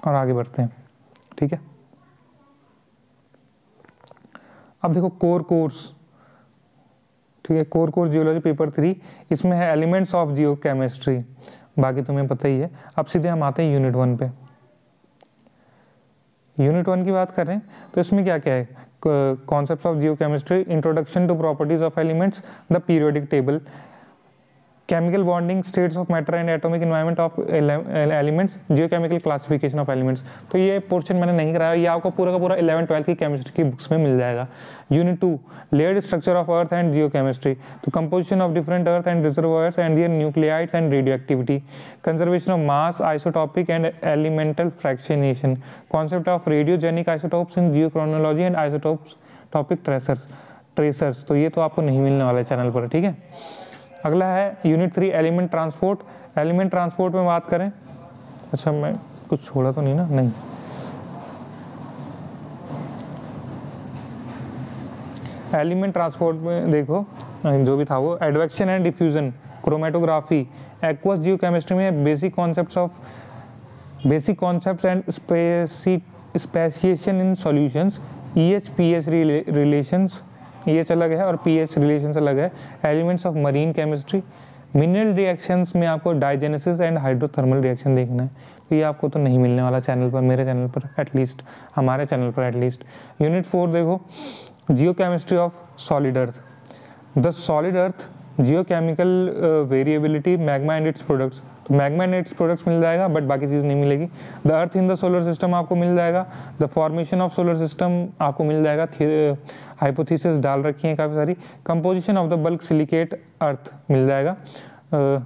और आगे बढ़ते हैं। ठीक है? अब देखो कोर कोर्स ठीक है core course geology paper three इसमें है एलिमेंट्स ऑफ़ जियो केमिस्ट्री बाकी तुम्हें पता ही है। अब सीधे हम आते हैं यूनिट वन पे। यूनिट वन की बात करें तो इसमें क्या क्या है? Concept of geochemistry introduction to properties of elements the periodic table chemical bonding states of matter and atomic environment of elements, geochemical classification of elements. तो ये पोर्शन मैंने नहीं कराया, ये आपको पूरा का पूरा 11 12 की केमिस्ट्री की बुक्स में मिल जाएगा। Unit two layered structure of earth and geochemistry तो composition of different earth and reservoirs and their nuclides and radioactivity conservation of mass isotopic and elemental fractionation concept of radiogenic isotopes in geochronology and isotopes topic tracers tracers तो ये तो आपको नहीं मिलने वाला है channel पर, ठीक है? अगला है unit three element transport element transport में बात करें। अच्छा मैं कुछ छोड़ा तो नहीं ना? नहीं। एलिमेंट ट्रांसपोर्ट में देखो। जो भी था वो। Advection and diffusion chromatography aqueous geochemistry में basic concepts of basic concepts and speciation in solutions Eh pH relations ये अलग है और पी एच रिलेशन अलग है। Elements of marine chemistry mineral reactions में आपको डाइजेनेसिस एंड हाइड्रोथर्मल रिएक्शन देखना है। तो ये आपको तो नहीं मिलने वाला चैनल पर, मेरे चैनल पर एटलीस्ट हमारे चैनल पर एटलीस्ट यूनिट फोर देखो geochemistry of solid earth the solid earth geochemical variability magma and its products तो मैग्मा एंड इट्स प्रोडक्ट्स मिल जाएगा बट बाकी चीज़ नहीं मिलेगी। The earth in the solar system आपको मिल जाएगा। The formation of solar system आपको मिल जाएगा। हाइपोथेसिस डाल रखी हैं काफ़ी सारी। Composition of the bulk silicate earth मिल जाएगा। uh,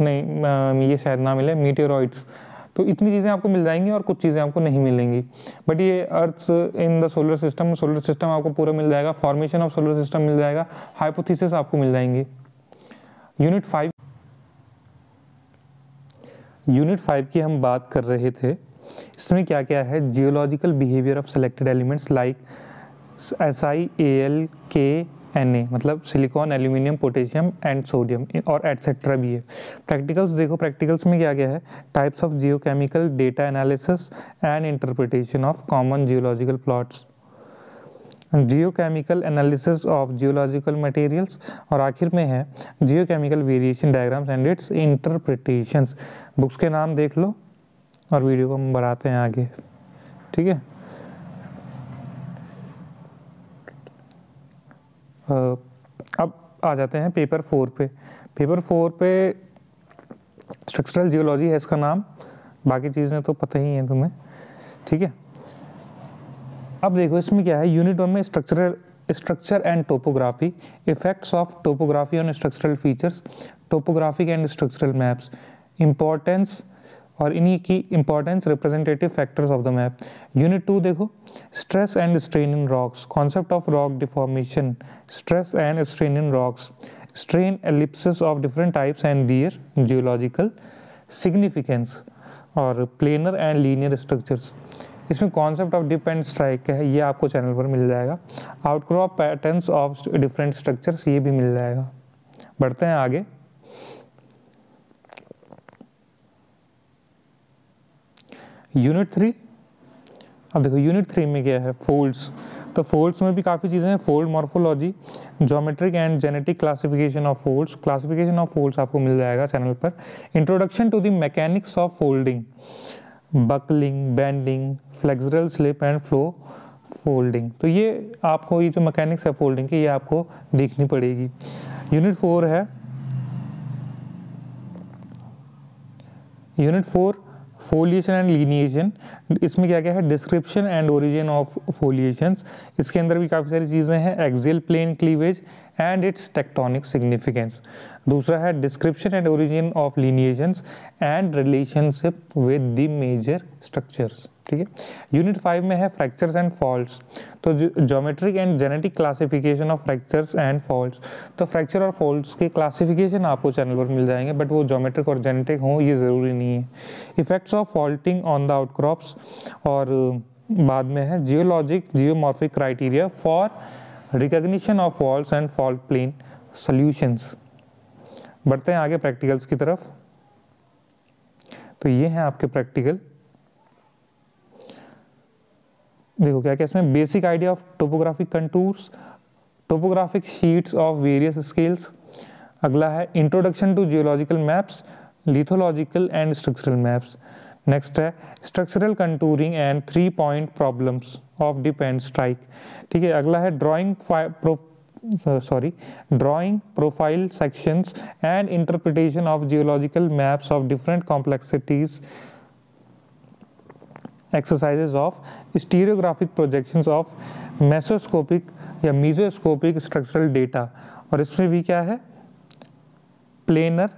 नहीं ये शायद ना मिले। मीटेरॉइड्स तो इतनी चीज़ें आपको मिल जाएँगी और कुछ चीज़ें आपको नहीं मिलेंगी। बट ये earth in the solar system solar system आपको पूरा मिल जाएगा। फॉर्मेशन ऑफ़ सोलर सिस्टम मिल जाएगा। हाइपोथेसिस आपको मिल जाएँगे। यूनिट फाइव यूनिट फाइव की हम बात कर रहे थे, इसमें क्या क्या है? Geological behaviour of selected elements like S I A L K N A मतलब silicon aluminium potassium and sodium और एटसेट्रा भी है। प्रैक्टिकल्स देखो प्रैक्टिकल्स में क्या क्या है? Types of geochemical data analysis and interpretation of common geological plots geochemical analysis of geological materials और आखिर में है geochemical variation diagrams and its interpretations books के नाम देख लो और वीडियो को हम बढ़ाते हैं आगे। ठीक है? अब आ जाते हैं पेपर फोर पे। पेपर फोर पे स्ट्रक्चरल जियोलॉजी है इसका नाम। बाकी चीज़ें तो पता ही हैं तुम्हें। ठीक है? अब देखो, इसमें क्या है? यूनिट वन में structural structure and topography effects of topography on structural features topographic and structural maps importance और इन्हीं की importance representative factors of the map unit two देखो stress and strain in rocks concept of rock deformation stress and strain in rocks strain ellipsis of different types and their geological significance और planar and linear structures इसमें concept of dip and strike है, ये आपको channel पर मिल जाएगा। Outcrop patterns of different structures ये भी मिल जाएगा। बढ़ते हैं आगे। यूनिट थ्री अब देखो यूनिट थ्री में क्या है? फोल्ड्स तो फोल्ड्स में भी काफ़ी चीज़ें हैं। Fold morphology geometric and genetic classification of folds classification of folds आपको मिल जाएगा चैनल पर। Introduction to the mechanics of folding buckling bending flexural slip and flow folding तो ये आपको, ये जो मैकेनिक्स है फोल्डिंग की, ये आपको देखनी पड़ेगी। यूनिट फोर है। Unit four foliation and lineation इसमें क्या क्या है? Description and origin of foliations इसके अंदर भी काफ़ी सारी चीज़ें हैं। Axial plane cleavage and its tectonic significance दूसरा है description and origin of lineations and relationship with the major structures ठीक है? यूनिट फाइव में है फ्रैक्चर्स एंड फॉल्ट्स तो geometric and genetic classification of fractures and faults तो fracture और faults के क्लासिफिकेशन आपको चैनल पर मिल जाएँगे बट वो जोमेट्रिक और जेनेटिक हों, ये ज़रूरी नहीं है। Effects of faulting on the outcrops और बाद में है geologic geomorphic criteria for recognition of faults and fault plane solutions बढ़ते हैं आगे प्रैक्टिकल्स की तरफ़। तो ये हैं आपके प्रैक्टिकल देखो क्या क्या इसमें basic idea of topographic contours topographic sheets of various scales अगला है introduction to geological maps lithological and structural maps next है structural contouring and three point problems of dip and strike ठीक है, अगला है drawing sorry drawing profile sections and interpretation of geological maps of different complexities exercises of stereographic projections of mesoscopic या mesoscopic structural data और इसमें भी क्या है? प्लेनर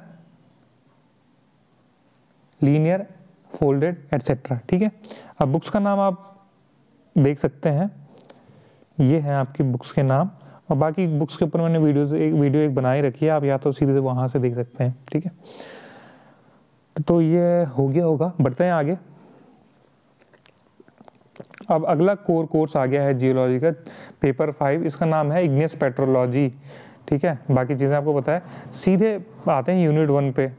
लीनियर फोल्डेड एटसेट्रा ठीक है? अब बुक्स का नाम आप देख सकते हैं। ये है आपकी बुक्स के नाम। और बाकी बुक्स के ऊपर मैंने वीडियोस एक वीडियो एक बनाई रखी है, आप या तो सीधे वहाँ से देख सकते हैं, ठीक है? तो ये हो गया होगा, बढ़ते हैं आगे। अब अगला कोर कोर्स आ गया है जियोलॉजी का, पेपर फाइव, इसका नाम है इग्नियस पेट्रोलॉजी, ठीक है? बाकी चीज़ें आपको पता है। सीधे आते हैं यूनिट वन पे।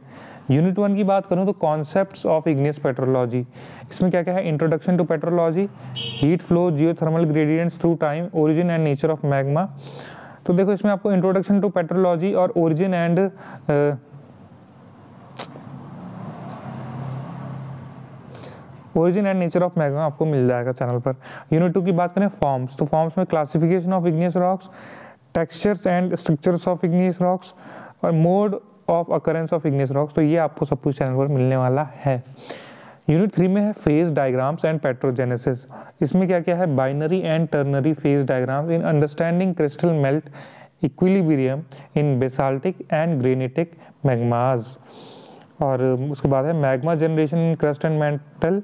यूनिट वन की बात करूँ तो कॉन्सेप्ट्स ऑफ़ इग्नियस पेट्रोलॉजी इसमें क्या क्या है? Introduction to petrology heat flow geothermal gradients through time origin and nature of magma तो देखो इसमें आपको इंट्रोडक्शन टू पेट्रोलॉजी और origin and origin and nature of magma आपको मिल जाएगा चैनल पर। यूनिट टू की बात करें फॉर्म्स तो फॉर्म्स में classification of igneous rocks textures and structures of igneous rocks और mode of occurrence of igneous rocks तो ये आपको सब कुछ चैनल पर मिलने वाला है। यूनिट थ्री में है फ़ेज़ डायग्राम्स एंड पेट्रोजेनेसिस इसमें क्या क्या है? Binary and ternary phase diagrams in understanding crystal melt equilibrium in basaltic and granitic magmas और उसके बाद है magma generation in crust and mantle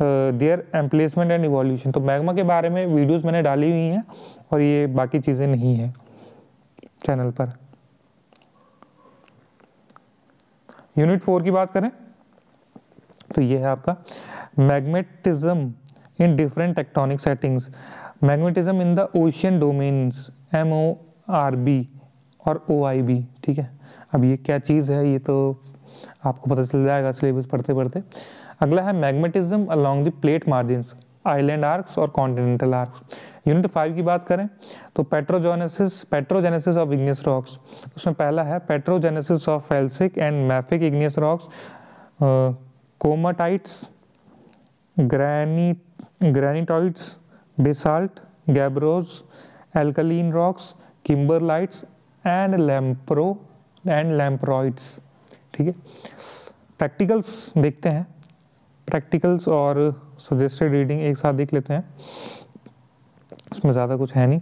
their emplacement and evolution तो मैग्मा के बारे में वीडियोस मैंने डाली हुई हैं और ये बाकी चीज़ें नहीं हैं चैनल पर। यूनिट फोर की बात करें तो ये है आपका magnetism in different tectonic settings. Magnetism in the ocean domains M O R B और ओ आई बी ठीक है? अब ये क्या चीज़ है, ये तो आपको पता चल जाएगा सिलेबस पढ़ते पढ़ते। अगला है magnetism along the plate margin island arcs और कॉन्टिनेंटल आर्क्स। यूनिट फाइव की बात करें तो petrogenesis, petrogenesis of igneous rocks. उसमें पहला है petrogenesis of felsic and mafic igneous rocks komatiites, grani, granitoids, basalt, gabbros, alkaline rocks, kimberlites and lampro, and lamproites. ठीक है? प्रैक्टिकल्स देखते हैं। प्रैक्टिकल्स और सजेस्टेड रीडिंग एक साथ देख लेते हैं। इसमें ज़्यादा कुछ है नहीं।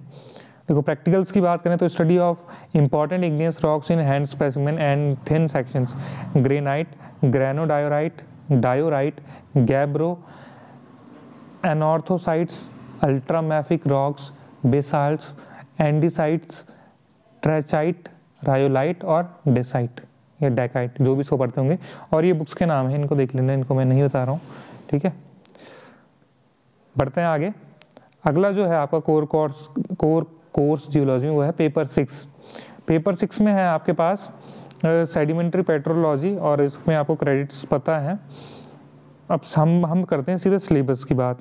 देखो प्रैक्टिकल्स की बात करें तो study of important igneous rocks in hand specimen and thin sections granite granodiorite diorite gabbro anorthosites ultramafic rocks basalts andesites trachyte rhyolite और डेसाइट या डेकाइट जो भी इसको पढ़ते होंगे। और ये बुक्स के नाम हैं, इनको देख लेना, इनको मैं नहीं बता रहा हूँ, ठीक है? बढ़ते हैं आगे। अगला जो है आपका core course core course geology वो है पेपर सिक्स पेपर सिक्स में है आपके पास सेडिमेंट्री पेट्रोलॉजी और इसमें आपको क्रेडिट्स पता है। अब हम हम करते हैं सीधे सिलेबस की बात।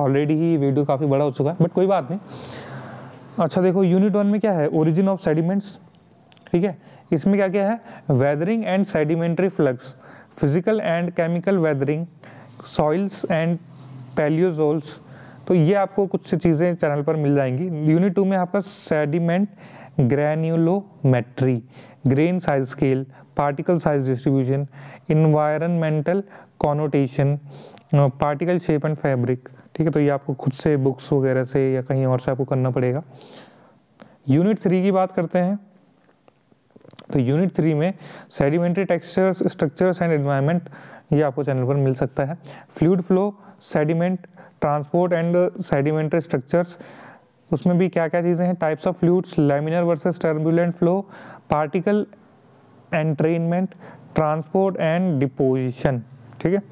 ऑलरेडी ही वीडियो काफ़ी बड़ा हो चुका है बट कोई बात नहीं। अच्छा देखो यूनिट वन में क्या है? ओरिजिन ऑफ़ सेडिमेंट्स ठीक है? इसमें क्या क्या है? Weathering and sedimentary flux physical and chemical weathering soils and palaeosols तो ये आपको कुछ चीज़ें चैनल पर मिल जाएँगी। यूनिट टू में आपका sediment granulometry grain size scale particle size distribution environmental connotation particle shape and fabric ठीक है तो ये आपको खुद से बुक्स वगैरह से या कहीं और से आपको करना पड़ेगा। यूनिट थ्री की बात करते हैं। तो यूनिट थ्री में sedimentary textures structures and environment ये आपको चैनल पर मिल सकता है। Fluid flow sediment transport and sedimentary structures उसमें भी क्या क्या चीज़ें हैं? Types of fluids laminar versus turbulent flow particle entrainment transport and deposition ठीक है?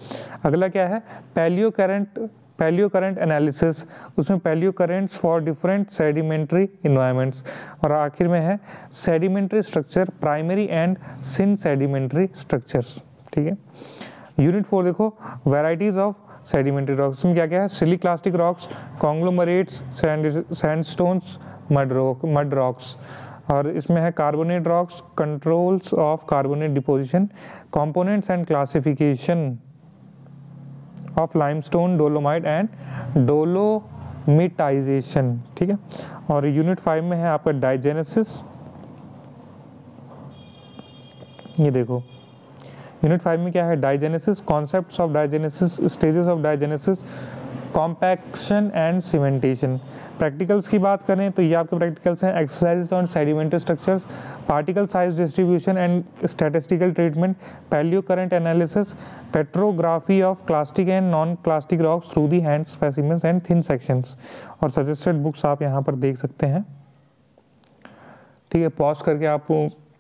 अगला क्या है? Palaeo current palaeo current analysis उसमें palaeocurrents for different sedimentary environments और आखिर में है sedimentary structure primary and sedimentary structures ठीक है? यूनिट फोर देखो वेराइटीज ऑफ़ सेडिमेंट्री रॉक्स में क्या क्या है? Siliciclastic rocks conglomerates sandstones mud rock mud rocks और इसमें है carbonate rocks controls of carbonate deposition components and classification of limestone dolomite and dolomitization ठीक है? और यूनिट फाइव में है आपका डाइजेनेसिस ये देखो यूनिट फाइव में क्या है? Diagenesis concept of diagenesis stages of diagenesis compaction and cementation. Practicals की बात करें तो ये आपके प्रैक्टिकल्स हैं exercises on sedimentary structures particle size distribution and statistical treatment palaeocurrent analysis petrography of clastic and non clastic rocks through the hand specimens and thin sections और suggested books आप यहाँ पर देख सकते हैं। ठीक है पॉज करके आप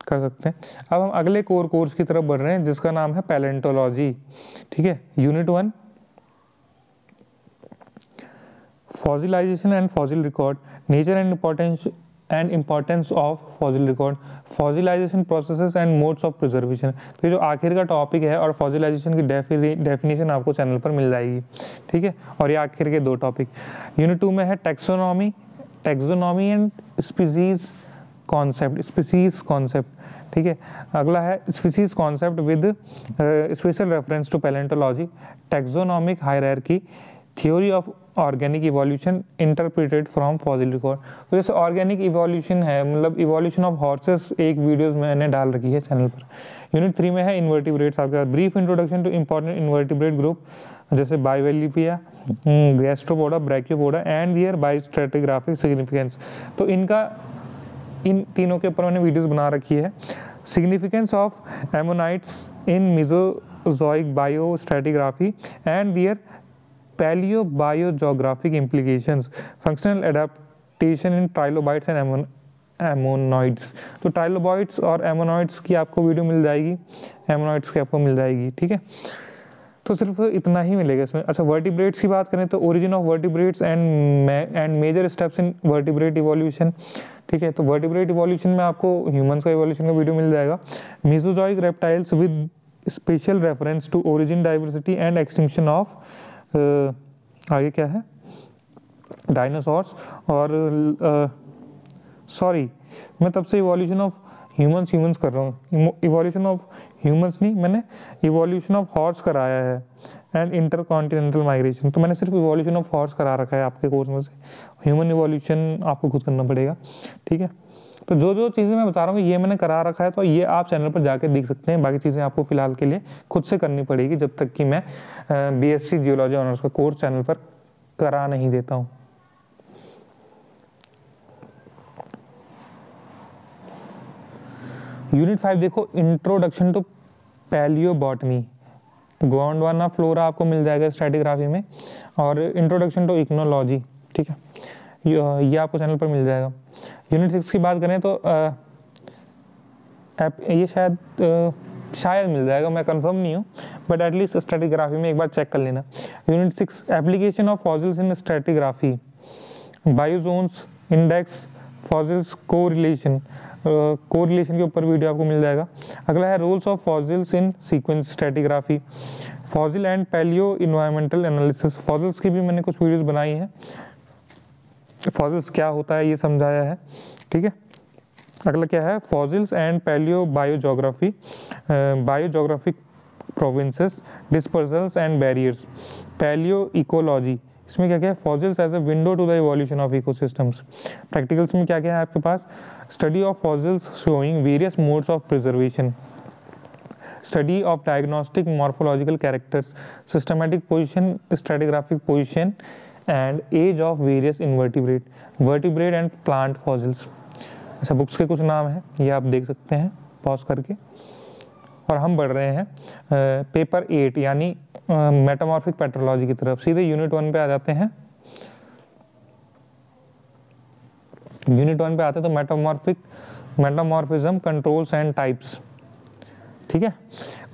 कर सकते हैं। अब हम अगले कोर कोर्स की तरफ़ बढ़ रहे हैं, जिसका नाम है पैलेंटोलॉजी ठीक है unit one fossilization and fossil record, nature and importance and importance of fossil record, fossilization processes and modes of preservation. तो ये जो आखिर का टॉपिक है और फॉसिलाइजेशन की डेफिनेशन आपको चैनल पर मिल जाएगी, ठीक है? और ये आखिर के दो टॉपिक यूनिट टू में है taxonomy taxonomy and species concept species concept ठीक है? अगला है species concept with special reference to palaeontology taxonomic hierarchy theory of organic evolution interpreted from fossil record तो जैसे ऑर्गेनिक इवोल्यूशन है मतलब इवोल्यूशन ऑफ़ हॉर्सेस एक वीडियोस मैंने डाल रखी है चैनल पर। यूनिट थ्री में है इन्वर्टिब्रेट्स आपके पास brief introduction to important invertebrate group जैसे bivalvia gastropoda brachiopoda and their biostratigraphic significance तो इनका, इन तीनों के ऊपर मैंने वीडियोस बना रखी है। Significance of ammonites in Mesozoic biostratigraphy and their paleobiogeographic implications, functional adaptation in trilobites and amon ammonoids तो ट्राइलोबॉइड्स और एमोनॉइड्स की आपको वीडियो मिल जाएगी एमोनॉइड्स की आपको मिल जाएगी ठीक है? तो सिर्फ़ इतना ही मिलेगा इसमें। अच्छा वर्टिब्रेट्स की बात करें तो origin of vertebrates and and major steps in vertebrate evolution ठीक है? तो वर्टिब्रेट इवोल्यूशन में आपको ह्यूमंस का इवोल्यूशन का वीडियो मिल जाएगा। Mesozoic reptiles with special reference to origin diversity and extinction of आगे क्या है? डायनासोर्स और सॉरी मैं तब से इवोल्यूशन ऑफ़ ह्यूमंस ह्यूमंस कर रहा हूँ। इवोल्यूशन ऑफ़ ह्यूमंस नहीं, मैंने इवोल्यूशन ऑफ़ हॉर्स कराया है एंड इंटर कॉन्टिनेंटल माइग्रेशन तो मैंने सिर्फ़ इवोल्यूशन ऑफ़ हॉर्स करा रखा है आपके कोर्स में से। ह्यूमन इवोल्यूशन आपको खुद करना पड़ेगा, ठीक है? तो जो जो चीज़ें मैं बता रहा हूँ, ये मैंने करा रखा है तो ये आप चैनल पर जाके देख सकते हैं। बाकी चीज़ें आपको फ़िलहाल के लिए खुद से करनी पड़ेगी, जब तक कि मैं B S C geology honours का कोर्स चैनल पर करा नहीं देता हूँ। यूनिट फाइव देखो introduction to palaeobotany Gondwana flora आपको मिल जाएगा स्ट्रेटिग्राफी में, और इंट्रोडक्शन टू इक्नोलॉजी ठीक है? ये आपको चैनल पर मिल जाएगा। यूनिट सिक्स की बात करें तो आ, ये शायद आ, शायद मिल जाएगा मैं कंफर्म नहीं हूँ बट एटलीस्ट स्ट्रेटिग्राफी में एक बार चेक कर लेना। Unit six application of fossils in stratigraphy biozones index fossils correlation correlation के ऊपर वीडियो आपको मिल जाएगा। अगला है roles of fossils in sequence stratigraphy fossil and palaeoenvironmental analysis fossils की भी मैंने कुछ वीडियोस बनाई हैं। फॉजिल्स क्या होता है ये समझाया है, ठीक है? अगला क्या है? Fossils and palaeobiogeography biogeographic provinces dispersals and barriers palaeoecology इसमें क्या क्या है? Fossils as a window to the evolution of ecosystems practicals में क्या क्या है आपके पास? Study of fossils showing various modes of preservation study of diagnostic morphological characters, systematic position, stratigraphic position and age of various invertebrate, vertebrate and plant fossils. अच्छा books के कुछ नाम हैं, ये आप देख सकते हैं पॉज करके। और हम बढ़ रहे हैं पेपर एट यानी मेटामॉर्फिक पेट्रोलॉजी की तरफ़। सीधे यूनिट वन पे आ जाते हैं। यूनिट वन पे आते हैं तो metamorphic metamorphism controls and types ठीक है?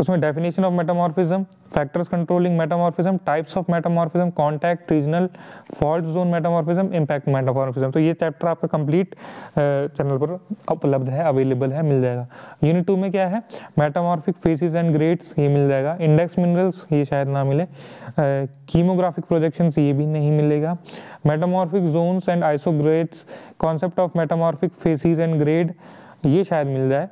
उसमें definition of metamorphism factors controlling metamorphism types of metamorphism contact regional fault zone metamorphism impact metamorphism तो ये चैप्टर आपका कंप्लीट चैनल पर उपलब्ध है अवेलेबल है, मिल जाएगा। यूनिट टू में क्या है? मेटामॉर्फिक फेसिस एंड ग्रेड्स ये मिल जाएगा। इंडेक्स मिनरल्स ये शायद ना मिले। कीमोग्राफिक प्रोजेक्शन ये भी नहीं मिलेगा। Metamorphic zones and isograds concept of metamorphic facies and grade ये शायद मिल जाए।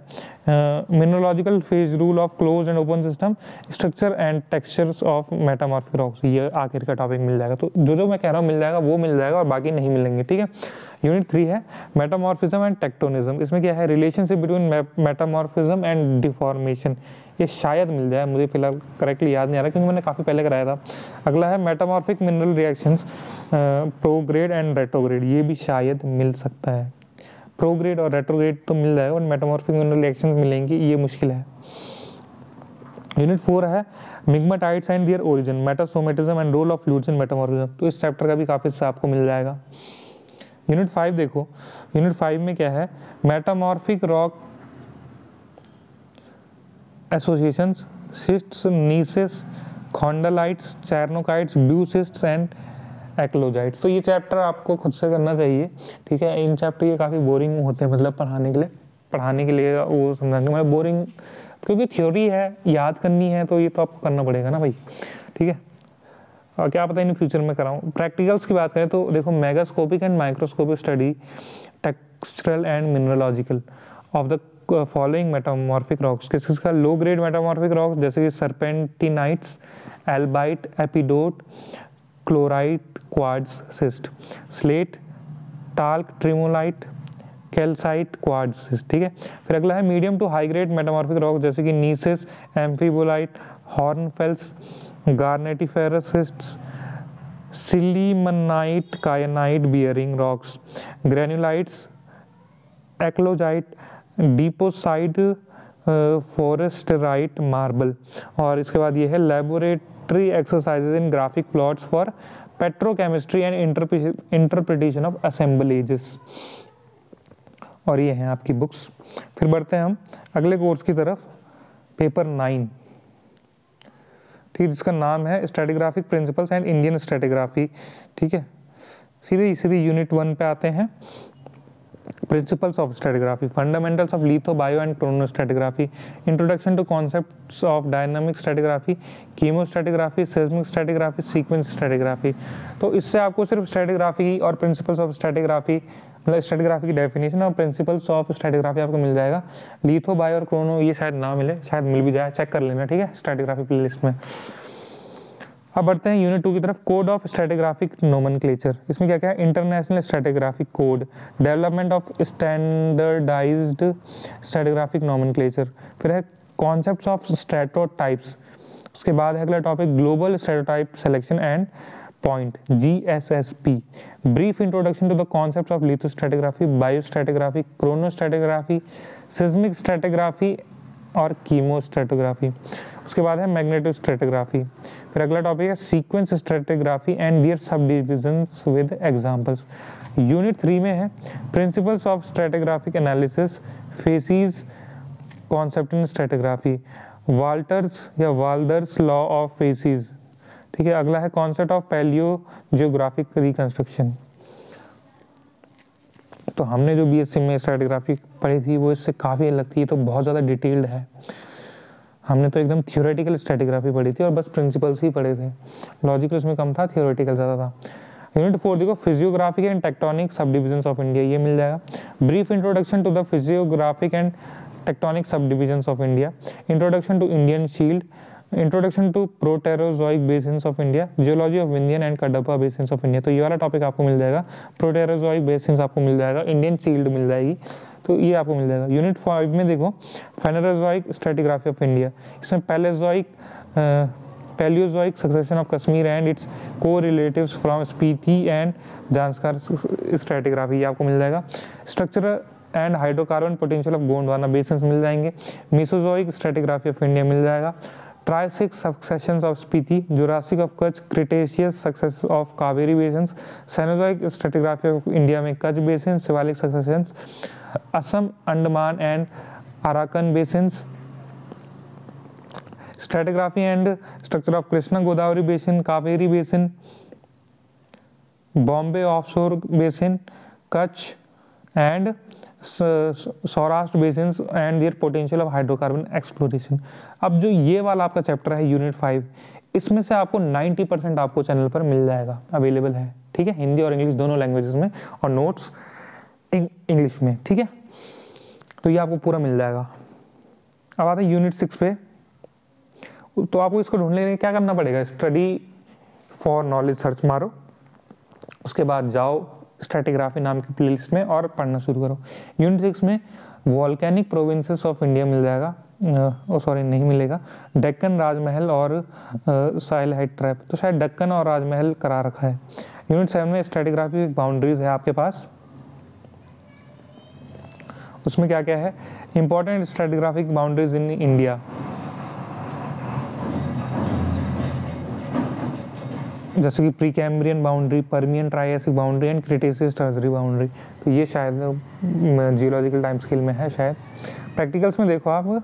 Mineralogical phase rule of close and open system structure and textures of metamorphic rocks ये आखिर का टॉपिक मिल जाएगा। तो जो जो मैं कह रहा हूँ मिल जाएगा, वो मिल जाएगा और बाकी नहीं मिलेंगे, ठीक है? यूनिट थ्री है मेटामॉर्फिज्म एंड टेक्टोनिज्म इसमें क्या है? Relationship between metamorphism and deformation ये शायद मिल जाए, मुझे फ़िलहाल करेक्टली याद नहीं आ रहा, क्योंकि मैंने काफ़ी पहले कराया था। अगला है metamorphic mineral reactions prograde and retrograde ये भी शायद मिल सकता है। प्रोग्रेड और रेट्रोग्रेड तो मिल जाएगा और मेटामॉर्फिक मिनरल रिएक्शंस मिलेंगी, ये मुश्किल है। यूनिट फोर है migmatites and their origin metasomatism and role of fluids in metamorphism तो इस चैप्टर का भी काफ़ी हिस्सा आपको मिल जाएगा। यूनिट फाइव देखो यूनिट फाइव में क्या है? Metamorphic rock associations schists gneisses khondalites charnockites blueschists and eclogites तो ये चैप्टर आपको खुद से करना चाहिए, ठीक है? इन चैप्टर ये काफ़ी बोरिंग होते हैं मतलब पढ़ाने के लिए। पढ़ाने के लिए वो समझाने मतलब बोरिंग क्योंकि थ्योरी है, याद करनी है तो ये तो आपको करना पड़ेगा ना भाई, ठीक है? और क्या पता इन फ्यूचर में कराऊँ। प्रैक्टिकल्स की बात करें तो देखो, megascopic and microscopic study textural and mineralogical of the following metamorphic rocks किस किसका लो ग्रेड मेटामॉर्फिक रॉक्स जैसे कि serpentinites albite epidote chlorite quartz schist slate talc tremolite calcite quartz schist ठीक है? फिर अगला है medium to high grade metamorphic rock जैसे कि gneisses amphibolite hornfels garnetiferous schists sillimanite kyanite bearing rocks granulites eclogite diopside forsterite marble और इसके बाद ये है laboratory exercises in graphic plots for petrochemistry and interpretation of assemblages और ये हैं आपकी बुक्स फिर बढ़ते हैं हम अगले कोर्स की तरफ़. पेपर नाइन ठीक, जिसका नाम है stratigraphic principles and Indian stratigraphy ठीक है? सीधे सीधे यूनिट वन पे आते हैं. Principles of stratigraphy fundamentals of litho bio and chronostratigraphy introduction to concepts of dynamic stratigraphy chemostratigraphy seismic stratigraphy sequence stratigraphy तो इससे आपको सिर्फ़ स्ट्रेटिग्राफी और प्रिंसिपल्स ऑफ़ स्ट्रेटिग्राफी मतलब स्ट्रेटिग्राफी की डेफिनेशन और प्रिंसिपल्स ऑफ़ स्ट्रेटिग्राफी आपको मिल जाएगा लिथो बायो और क्रोनो ये शायद ना मिले शायद मिल भी जाए चेक कर लेना ठीक है स्ट्रेटिग्राफी प्लेलिस्ट में अब बढ़ते हैं यूनिट टू की तरफ़ कोड ऑफ़ स्ट्रेटिग्राफिक नोमन इसमें क्या क्या है? International stratigraphic code development of standardized stratigraphic nomen फिर है कॉन्सेप्ट ऑफ़ स्ट्रेटोटाइप्स उसके बाद है अगला topic global stratotype selection and point GSSP brief introduction to the concepts of lithostratigraphy biostratigraphy chronostratigraphy, seismic stratigraphy और कीमोस्ट्रेटोग्राफी उसके बाद है मैग्नेटोस्ट्रेटोग्राफी फिर अगला टॉपिक है sequence stratigraphy and their subdivisions with examples unit three में है principles of stratigraphic analysis facies concept in stratigraphy Walther's या वाल्डर्स लॉ ऑफ़ फेसिस ठीक है, अगला है concept of palaeogeographic reconstruction तो हमने जो बीएससी में स्ट्रेटोग्राफी पढ़ी थी, वो इससे काफ़ी अलग थी तो बहुत ज़्यादा डिटेल्ड है। हमने तो एकदम थियोरेटिकल स्ट्रेटोग्राफी पढ़ी थी और बस प्रिंसिपल्स ही पढ़े थे। लॉजिकल उसमें कम था थियोरेटिकल ज़्यादा था। यूनिट फोर देखो physiographic and tectonic subdivision of India ये मिल जाएगा। Brief introduction to the physiographic and tectonic subdivision of India introduction to Indian shield introduction to Proterozoic basins of India geology of Indian and Cuddapah basins of India तो ये वाला topic आपको मिल जाएगा। Proterozoic basins आपको मिल जाएगा। Indian shield मिल जाएगी। तो ये आपको मिल जाएगा। यूनिट फाइव में देखो फेनरोजोइक स्ट्रेटिग्राफी ऑफ़ इंडिया इसमें Palaeozoic Palaeozoic succession of Kashmir and its correlatives from Spiti and Zanskar stratigraphy ये आपको मिल जाएगा। Structure and hydrocarbon potential of Gondwana basins मिल जाएँगे। मीसोजोइक स्ट्रेटिग्राफी ऑफ़ इंडिया मिल जाएगा। Triassic successions of Spiti, Jurassic of Kutch, Cretaceous success of Kaveri basins, Cenozoic stratigraphy of India में Kutch basin, Shivalik successions, Assam Andaman and Arakan basins stratigraphy and structure of Krishna Godavari basin Kaveri basin Bombay offshore basin Kutch and Saurashtra basin and their potential of hydrocarbon exploration अब जो ये वाला आपका chapter है unit five इसमें से आपको 90% आपको चैनल पर मिल जाएगा अवेलेबल है। ठीक है? हिंदी और इंग्लिश दोनों लैंग्वेजेस में और नोट्स इंग्लिश में, ठीक है? तो ये आपको पूरा मिल जाएगा। अब आता है यूनिट सिक्स पे। तो आपको इसको ढूँढने के लिए क्या करना पड़ेगा? स्टडी फॉर नॉलेज सर्च मारो। उसके बाद जाओ स्ट्रेटिग्राफी नाम की प्लेलिस्ट में और पढ़ना शुरू करो। यूनिट सिक्स में वॉल्केनिक प्रोविंसेस ऑफ़ इंडिया मिल जाएगा। ओ सॉरी नहीं मिलेगा। डेक्कन राजमहल और साइल हाइट ट्रैप तो शायद डक्कन और राजमहल करा रखा है। यूनिट सेवन में स्ट्रेटिग्राफी बाउंड्रीज है आपके पास। उसमें क्या क्या है? Important stratigraphic boundaries in India जैसे कि Precambrian boundary Permian Triassic boundary and Cretaceous Tertiary boundary तो ये शायद जियोलॉजिकल टाइम स्केल में है शायद। प्रैक्टिकल्स में देखो आप।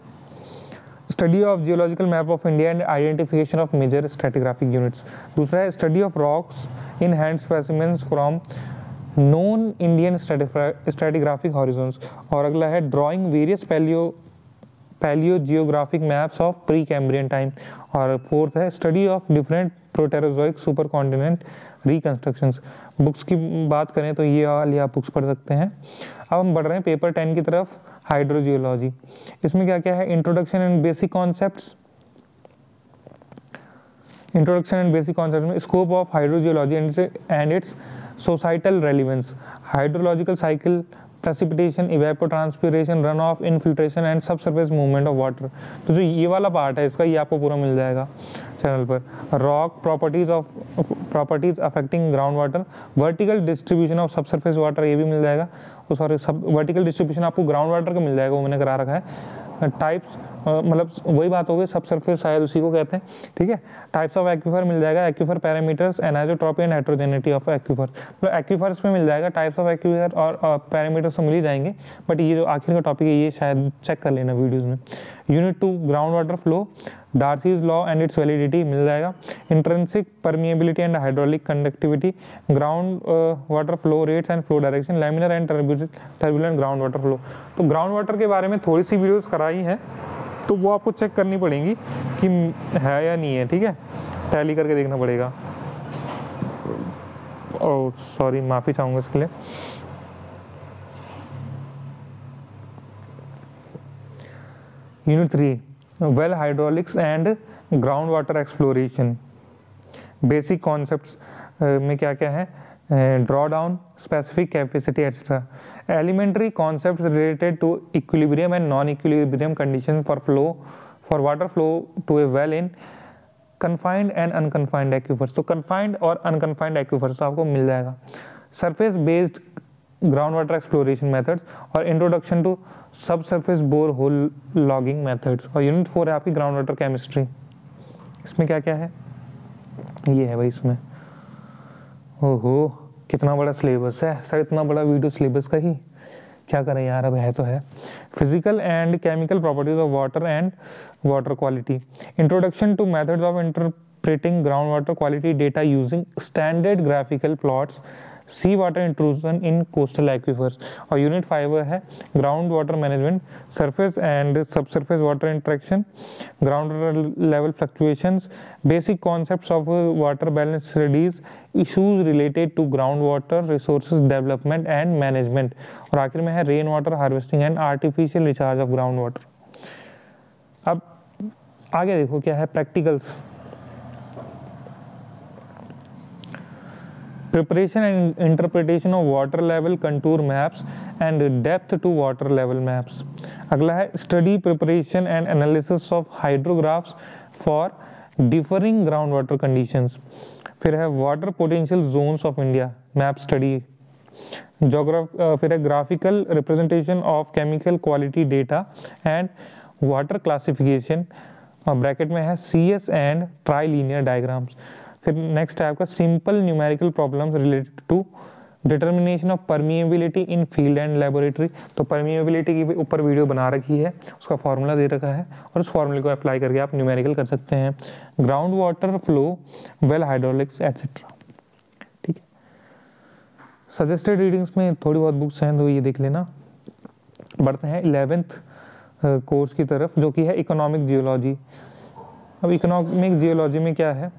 Study of geological map of India and identification of major stratigraphic units दूसरा है study of rocks in hand specimens from non Indian stratigraphic horizons और अगला है drawing various palaeo palaeo geographic maps of pre Cambrian time और fourth है study of different Proterozoic super continent reconstructions books की बात करें तो ये वाली आप बुक्स पढ़ सकते हैं। अब हम बढ़ रहे हैं पेपर टेन की तरफ़ हाइड्रोजियोलॉजी इसमें क्या क्या है? Introduction and basic concepts introduction and basic concept में scope of hydrogeology and its societal relevance hydrological cycle precipitation evapotranspiration run off infiltration and sub surface movement of water तो जो ये वाला पार्ट है, इसका ये आपको पूरा मिल जाएगा चैनल पर। Rock properties of properties affecting ground water vertical distribution of sub surface water ये भी मिल जाएगा। सॉरी सब वर्टिकल डिस्ट्रीब्यूशन आपको ग्राउंड वाटर का मिल जाएगा, वो मैंने करा रखा है। टाइप्स मतलब वही बात हो गई, सब सरफेस शायद उसी को कहते हैं, ठीक है? टाइप्स ऑफ़ एक्यूफर मिल जाएगा aquifer parameters anisotropy and heterogeneity of aquifer मतलब एक्यूफर्स में मिल जाएगा टाइप्स ऑफ़ एक्यूफर और पैरामीटर्स तो मिल ही जाएँगे बट ये जो आखिर का टॉपिक है, ये शायद चेक कर लेना वीडियोज़ में. Unit two ground water flow Darcy's law and its validity मिल जाएगा. Intrinsic permeability and hydraulic conductivity ground water flow rates and flow direction laminar and turbulent ground water flow तो ground water के बारे में थोड़ी सी videos कराई हैं तो वो आपको चेक करनी पड़ेगी कि है या नहीं है, ठीक है? टैली करके देखना पड़ेगा। ओ सॉरी माफ़ी चाहूँगा इसके लिए। Unit three well hydraulics and ground water exploration basic concepts में क्या क्या है? Specific capacity etcetera elementary concept related to equilibrium and non equilibrium condition for flow for water flow to a well in confined and unconfined aquifers तो confined और unconfined aquifers आपको मिल जाएगा। Surface based ground water exploration methods और sub surface bore hole logging methods और unit four है आपकी ground water chemistry इसमें क्या क्या है? ये है भाई इसमें। ओहो, कितना बड़ा सिलेबस है? सर इतना बड़ा वीडियो सिलेबस का ही? क्या करें यार, अब है तो है। Physical and chemical properties of water and water quality introduction to methods of interpreting ground water quality data using standard graphical plots sea water intrusion in coastal aquifers और यूनिट फाइव है ground water management surface and subsurface water interaction ground water level fluctuations basic concepts of water balance studies issues related to ground water resources development and management और आखिर में है rain water harvesting and artificial recharge of ground water अब आगे देखो क्या है practicals preparation and interpretation of water level contour maps and depth to water level maps अगला है study preparation and analysis of hydrographs for differing ground water conditions फिर है water potential zones of India map study जोग्राफ फिर है graphical representation of chemical quality data and water classification bracket में है C S and trilinear diagrams फिर next है आपका simple numerical problems related to determination of permeability in field and laboratory तो permeability की ऊपर वीडियो बना रखी है, उसका फॉर्मूला दे रखा है और उस फॉर्मूले को अप्लाई करके आप न्यूमेरिकल कर सकते हैं। Ground water flow well hydraulics etcetera ठीक है। सजेस्टेड रीडिंग्स में थोड़ी बहुत बुक्स हैं तो ये देख लेना। बढ़ते हैं इलेवेंथ कोर्स की तरफ़, जो कि है इकोनॉमिक जियोलॉजी अब इकोनॉमिक जियोलॉजी में क्या है?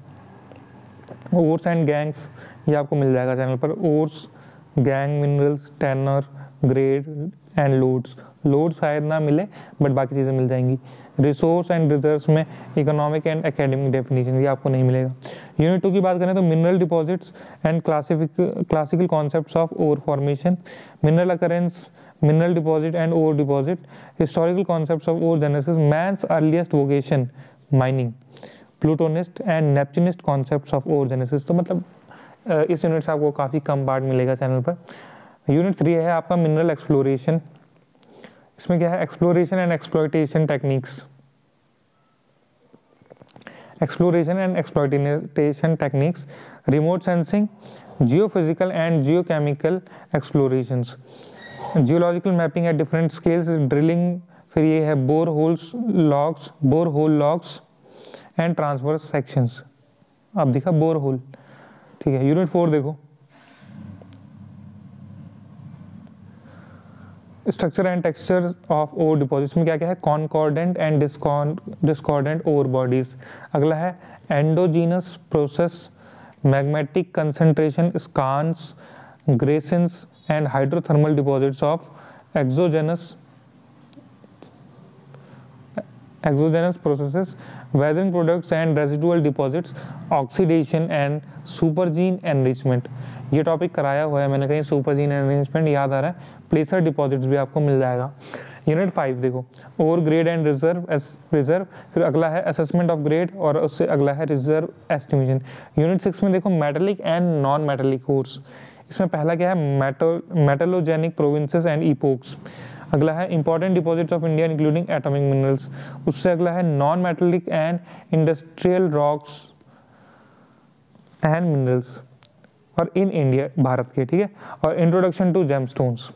ओर्स एंड गैंग्स ये आपको मिल जाएगा चैनल पर। Ores gangue minerals tenor grade and lodes lode शायद ना मिले बट बाकी चीज़ें मिल जाएँगी। रिसोर्स एंड रिज़र्व में इकोनॉमिक एंड एकेडमिक डेफिनेशन ये आपको नहीं मिलेगा। यूनिट टू की बात करें तो mineral deposits and classific classical concepts of ore formation mineral occurrence mineral deposit and ore deposit historical concept of ore genesis man's earliest vocation mining plutonist and neptunist concept of ore genesis तो मतलब इस unit से आपको काफ़ी कम part मिलेगा channel पर। Unit three है आपका मिनरल एक्सप्लोरेशन इसमें क्या है? Exploration and exploitation techniques exploration and exploitation techniques remote sensing geophysical and geochemical explorations geological mapping at different scales drilling फिर ये है bore holes logs bore hole logs and transverse sections अब दिखा bore whole ठीक है? Unit four देखो। Structure and texture of ore deposits में क्या क्या है concordant and discordant ore bodies अगला है endogenous process magmatic concentration skarns greisens and hydrothermal deposits of exogenous exogenous processes weathering products and residual deposits, oxidation and supergene enrichment. ये topic कराया हुआ है, मैंने कहीं सुपर जीन एनरिचमेंट याद आ रहा है। प्लेसर डिपॉजिट्स भी आपको मिल जाएगा। यूनिट फाइव देखो। Ore grade and reserve reserve फिर अगला है असेसमेंट ऑफ़ ग्रेड और उससे अगला है रिज़र्व एस्टिमेशन यूनिट सिक्स में देखो metallic and non metallic course इसमें पहला क्या है? मेटो मेटलोजेनिक प्रोविंसेस एंड इपोक्स अगला है important deposits of India including atomic minerals उससे अगला है non metallic and industrial rocks and minerals और इन इंडिया भारत के, ठीक है? और इंट्रोडक्शन टू जेमस्टोन्स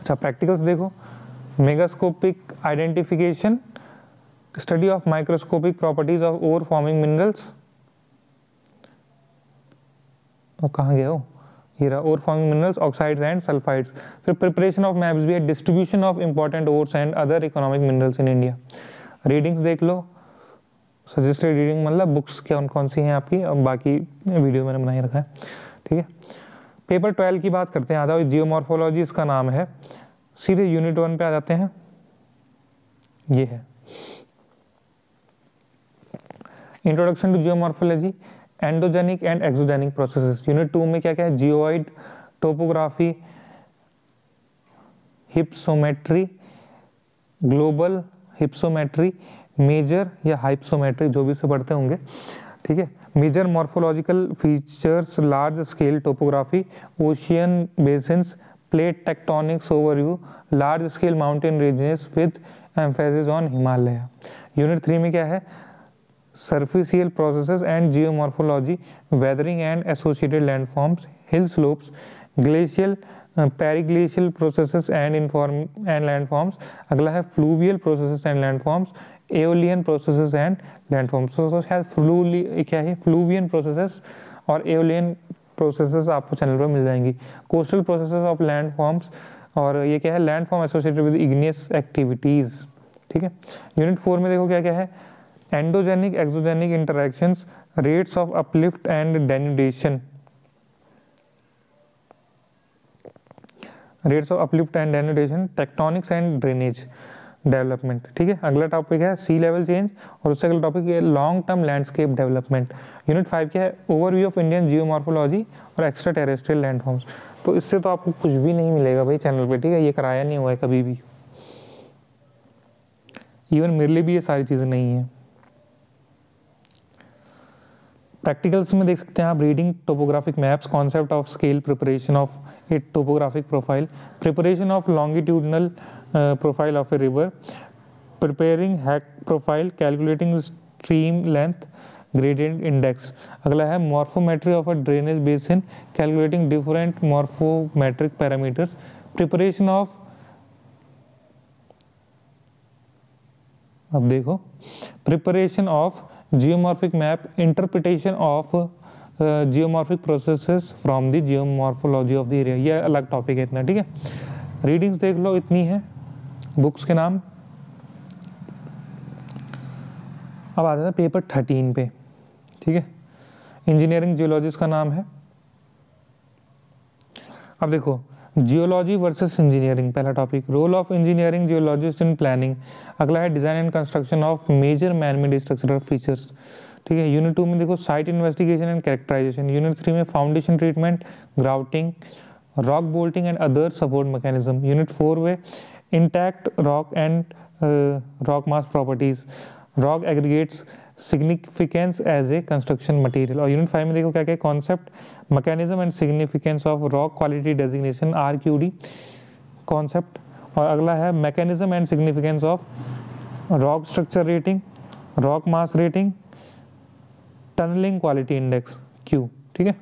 अच्छा प्रैक्टिकल्स देखो. Megascopic identification study of microscopic properties of ore forming minerals कहाँ गया हो हीरा ore forming minerals oxides and sulphides फिर प्रिपरेशन ऑफ़ मैप्स भी है distribution of important ores and other economic minerals in India readings देख लो suggested reading मतलब books कौन कौन सी हैं आपकी और बाकी वीडियो मैंने बनाए रखा है ठीक है पेपर ट्वेल्व की बात करते हैं आ जाओ जियोमॉर्फोलॉजी इसका नाम है सीधे यूनिट वन पे आ जाते हैं ये है introduction to geomorphology endogenic and exogenic processes unit two में क्या क्या है? Geoid topography hypsometry global hypsometry major या हाइप्सोमेट्रिक जो भी उसे पढ़ते होंगे। ठीक है? Major morphological features large scale topography ocean basins plate tectonics overview large scale mountain ranges with emphasis on Himalaya unit three में क्या है? Surfacial processes and geomorphology, weathering and associated landforms, hill slopes, glacial uh, periglacial processes and inform and landforms. अगला है and landforms, aeolian processes and landforms. So, so शायद फ्लूली क्या है fluvian processes और aeolian processes आपको चैनल पर मिल जाएँगी coastal processes of landforms और ये क्या है landform associated with igneous activities ठीक है यूनिट फोर में देखो क्या क्या है endogenic, exogenic interactions, rates of uplift and denudation. Rates of uplift and denudation, tectonics and drainage development ठीक है? अगला टॉपिक है सी लेवल चेंज और उससे अगला टॉपिक है long term landscape development unit five क्या है? ओवरव्यू ऑफ़ इंडियन जियोमॉर्फोलॉजी और एक्स्ट्रा टेरेस्ट्रियल लैंडफॉर्म्स तो इससे तो आपको कुछ भी नहीं मिलेगा भाई चैनल पे, ठीक है? ये कराया नहीं हुआ है कभी भी। इवन मेरे लिए भी ये सारी चीज़ें नहीं है। प्रैक्टिकल्स में देख सकते हैं आप reading topographic maps concept of scale preparation of a topographic profile preparation of longitudinal profile of a river preparing Hack profile calculating stream length gradient index अगला है morphometry of a drainage basin calculating different morphometric parameters preparation of अब देखो preparation of geomorphic map interpretation of geomorphic processes from the geomorphology of the area ये अलग topic है इतना, ठीक है? रीडिंग्स देख लो, इतनी है। बुक्स के नाम। अब आ जाते हैं पेपर थर्टीन पे, ठीक है? इंजीनियरिंग जियोलॉजिस्ट का नाम है। अब देखो जियोलॉजी वर्सेस इंजीनियरिंग पहला topic role of engineering geologist in planning अगला है design and construction of major man made structural features ठीक है यूनिट टू में देखो site investigation and characterization unit three में foundation treatment grouting rock bolting and other support mechanism unit four में intact rock and rock mass properties rock aggregates significance as a construction material और unit five में देखो क्या क्या concept mechanism and significance of rock quality designation R Q D concept और अगला है mechanism and significance of rock structure rating rock mass rating tunnelling quality index Q ठीक है?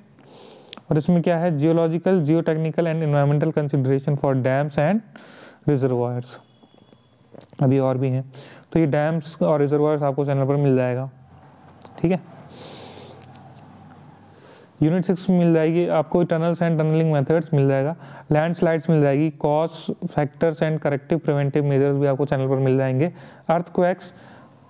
और इसमें क्या है? Geological geo technical and environmental consideration for dams and reservoirs अभी और भी हैं। तो ये डैम्स और रिजर्वायर्स आपको चैनल पर मिल जाएगा। ठीक है? यूनिट सिक्स मिल जाएगी, आपको टनल्स एंड टनलिंग मेथड्स मिल जाएगा। लैंड स्लाइड्स मिल जाएगी causes factors and corrective preventive measures भी आपको चैनल पर मिल जाएँगे।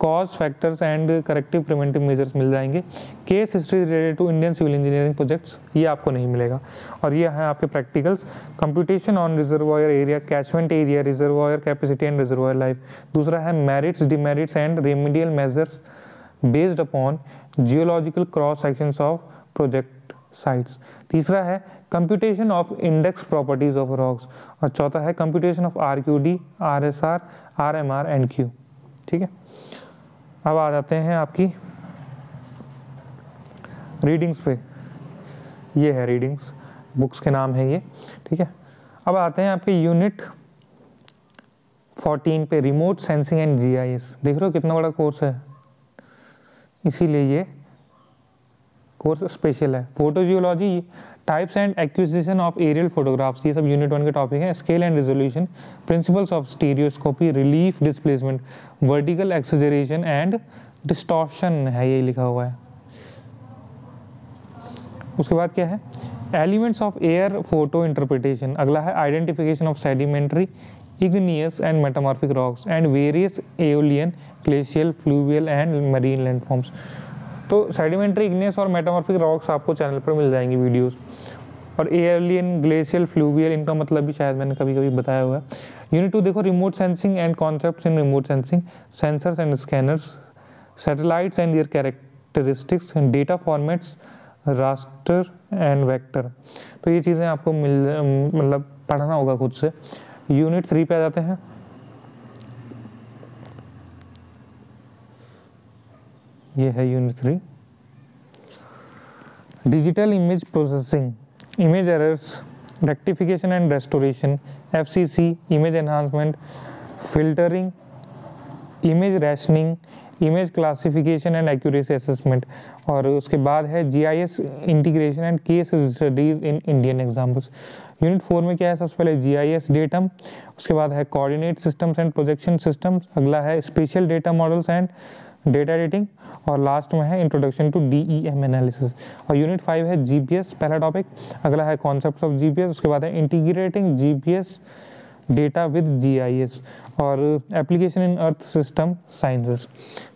Earthquake factors and corrective preventive measures मिल जाएँगे। Case history related to Indian civil engineering projects ये आपको नहीं मिलेगा। और ये है आपके practicals computation on reservoir area catchment area reservoir capacity and reservoir life दूसरा है merits demerits and remedial measures based upon geological cross sections of project sites तीसरा है computation of index properties of rocks और चौथा है computation of R Q D R S R R M R and Q ठीक है? अब आ जाते हैं आपकी रीडिंग्स पे। ये है रीडिंग्स बुक्स के नाम है ये, ठीक है? अब आते हैं आपके यूनिट 14 पे रिमोट सेंसिंग एंड जीआईएस देख रहे हो कितना बड़ा कोर्स है? इसीलिए ये कोर्स स्पेशल है। Photo geology types and acquisition of aerial photographs ये सब यूनिट वन के टॉपिक हैं scale and resolution principles of stereoscopy relief displacement vertical exaggeration and distortion है ये लिखा हुआ है। उसके बाद क्या है? Elements of air photo interpretation अगला है identification of sedimentary igneous and metamorphic rocks and various aeolian, glacial, fluvial and marine landforms तो सेडिमेंट्री इग्नियस और मेटामॉर्फिक रॉक्स आपको चैनल पर मिल जाएँगी वीडियोस और एयरलियन ग्लेशियल फ्लूवियल इनका मतलब भी शायद मैंने कभी कभी बताया हुआ है। यूनिट टू देखो remote sensing and concept in remote sensing sensors and scanners satellites and their characteristics and data formats raster and vector तो ये चीज़ें आपको मिल मतलब पढ़ना होगा खुद से। यूनिट थ्री पे आ जाते हैं। ये है unit three digital image processing image errors rectification and restoration F C C image enhancement filtering image rationing image classification and accuracy assessment और उसके बाद है G I S integration and case studies in Indian examples unit four में क्या है? सबसे पहले जी I S datum उसके बाद है coordinate systems and projection systems अगला है spatial data models and data editing और लास्ट में है introduction to D E M analysis और यूनिट फाइव है जी पी एस पहला टॉपिक अगला है concept of G P S उसके बाद है integrating G P S data with G I S और application in earth system sciences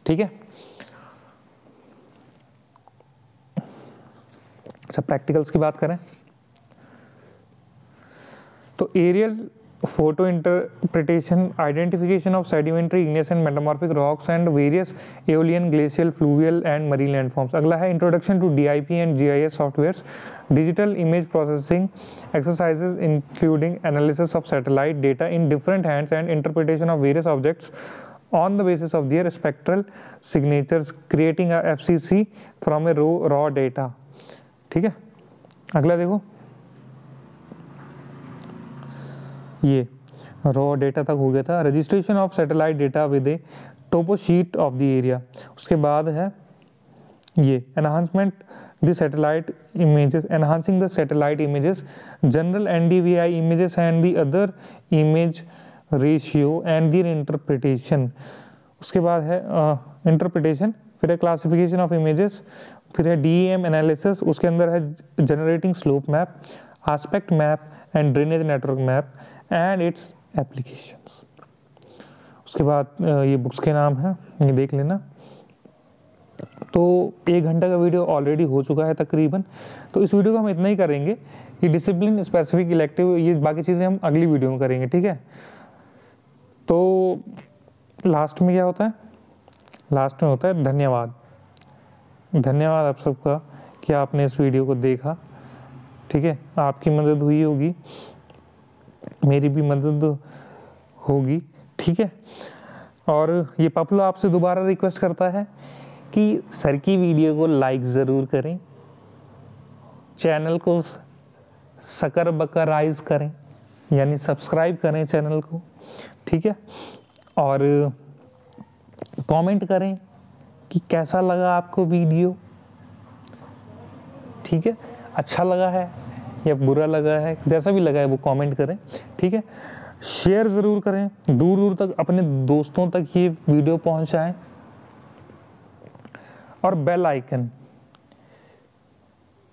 ठीक है? अच्छा प्रैक्टिकल्स की बात करें। तो aerial photo interpretation, identification of sedimentary, igneous and metamorphic rocks and various aeolian, glacial, fluvial and marine landforms. अगला है introduction to DIP and GIS softwares, digital image processing exercises including analysis of satellite data in different hands and interpretation of various objects on the basis of their spectral signatures, creating a FCC from a raw, raw data. ठीक है अगला देखो ये raw data तक हो गया था। Registration of satellite data with a topo sheet of the area उसके बाद है ये enhancement the satellite images enhancing the satellite images general NDVI images and the other image ratio and their interpretation उसके बाद है इंटरप्रिटेशन uh, फिर है classification of images फिर है डी एम एनालिसिस उसके अंदर है generating slope map aspect map and drainage network map and its applications उसके बाद ये बुक्स के नाम हैं, ये देख लेना। तो एक घंटा का वीडियो ऑलरेडी हो चुका है तकरीबन। तो इस वीडियो को हम इतना ही करेंगे ये डिसिप्लिन स्पेसिफिक इलेक्टिव ये बाकी चीज़ें हम अगली वीडियो में करेंगे, ठीक है? तो लास्ट में क्या होता है? लास्ट में होता है धन्यवाद। धन्यवाद आप सबका कि आपने इस वीडियो को देखा, ठीक है? आपकी मदद हुई होगी। मेरी भी मदद होगी, ठीक है? और ये पपलो आपसे दोबारा रिक्वेस्ट करता है कि सर की वीडियो को लाइक ज़रूर करें चैनल को सकर बकराइज करें, यानी सब्सक्राइब करें चैनल को, ठीक है? और कमेंट करें कि कैसा लगा आपको वीडियो ठीक है? अच्छा लगा है? या बुरा लगा है, जैसा भी लगा है वो कमेंट करें, ठीक है? शेयर ज़रूर करें दूर दूर तक अपने दोस्तों तक ये वीडियो पहुंचाएँ। और बेल आइकन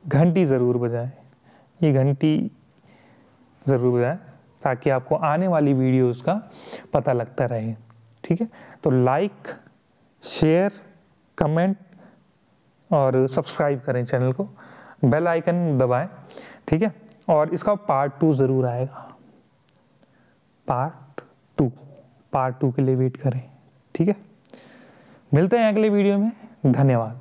घंटी ज़रूर बजाएँ। ये घंटी ज़रूर बजाएँ, ताकि आपको आने वाली वीडियोस का पता लगता रहे, ठीक है? तो लाइक शेयर कमेंट और सब्सक्राइब करें चैनल को। बेल आइकन दबाएँ। ठीक है? और इसका पार्ट टू ज़रूर आएगा। पार्ट टू पार्ट टू के लिए वेट करें, ठीक है? मिलते हैं अगले वीडियो में। धन्यवाद।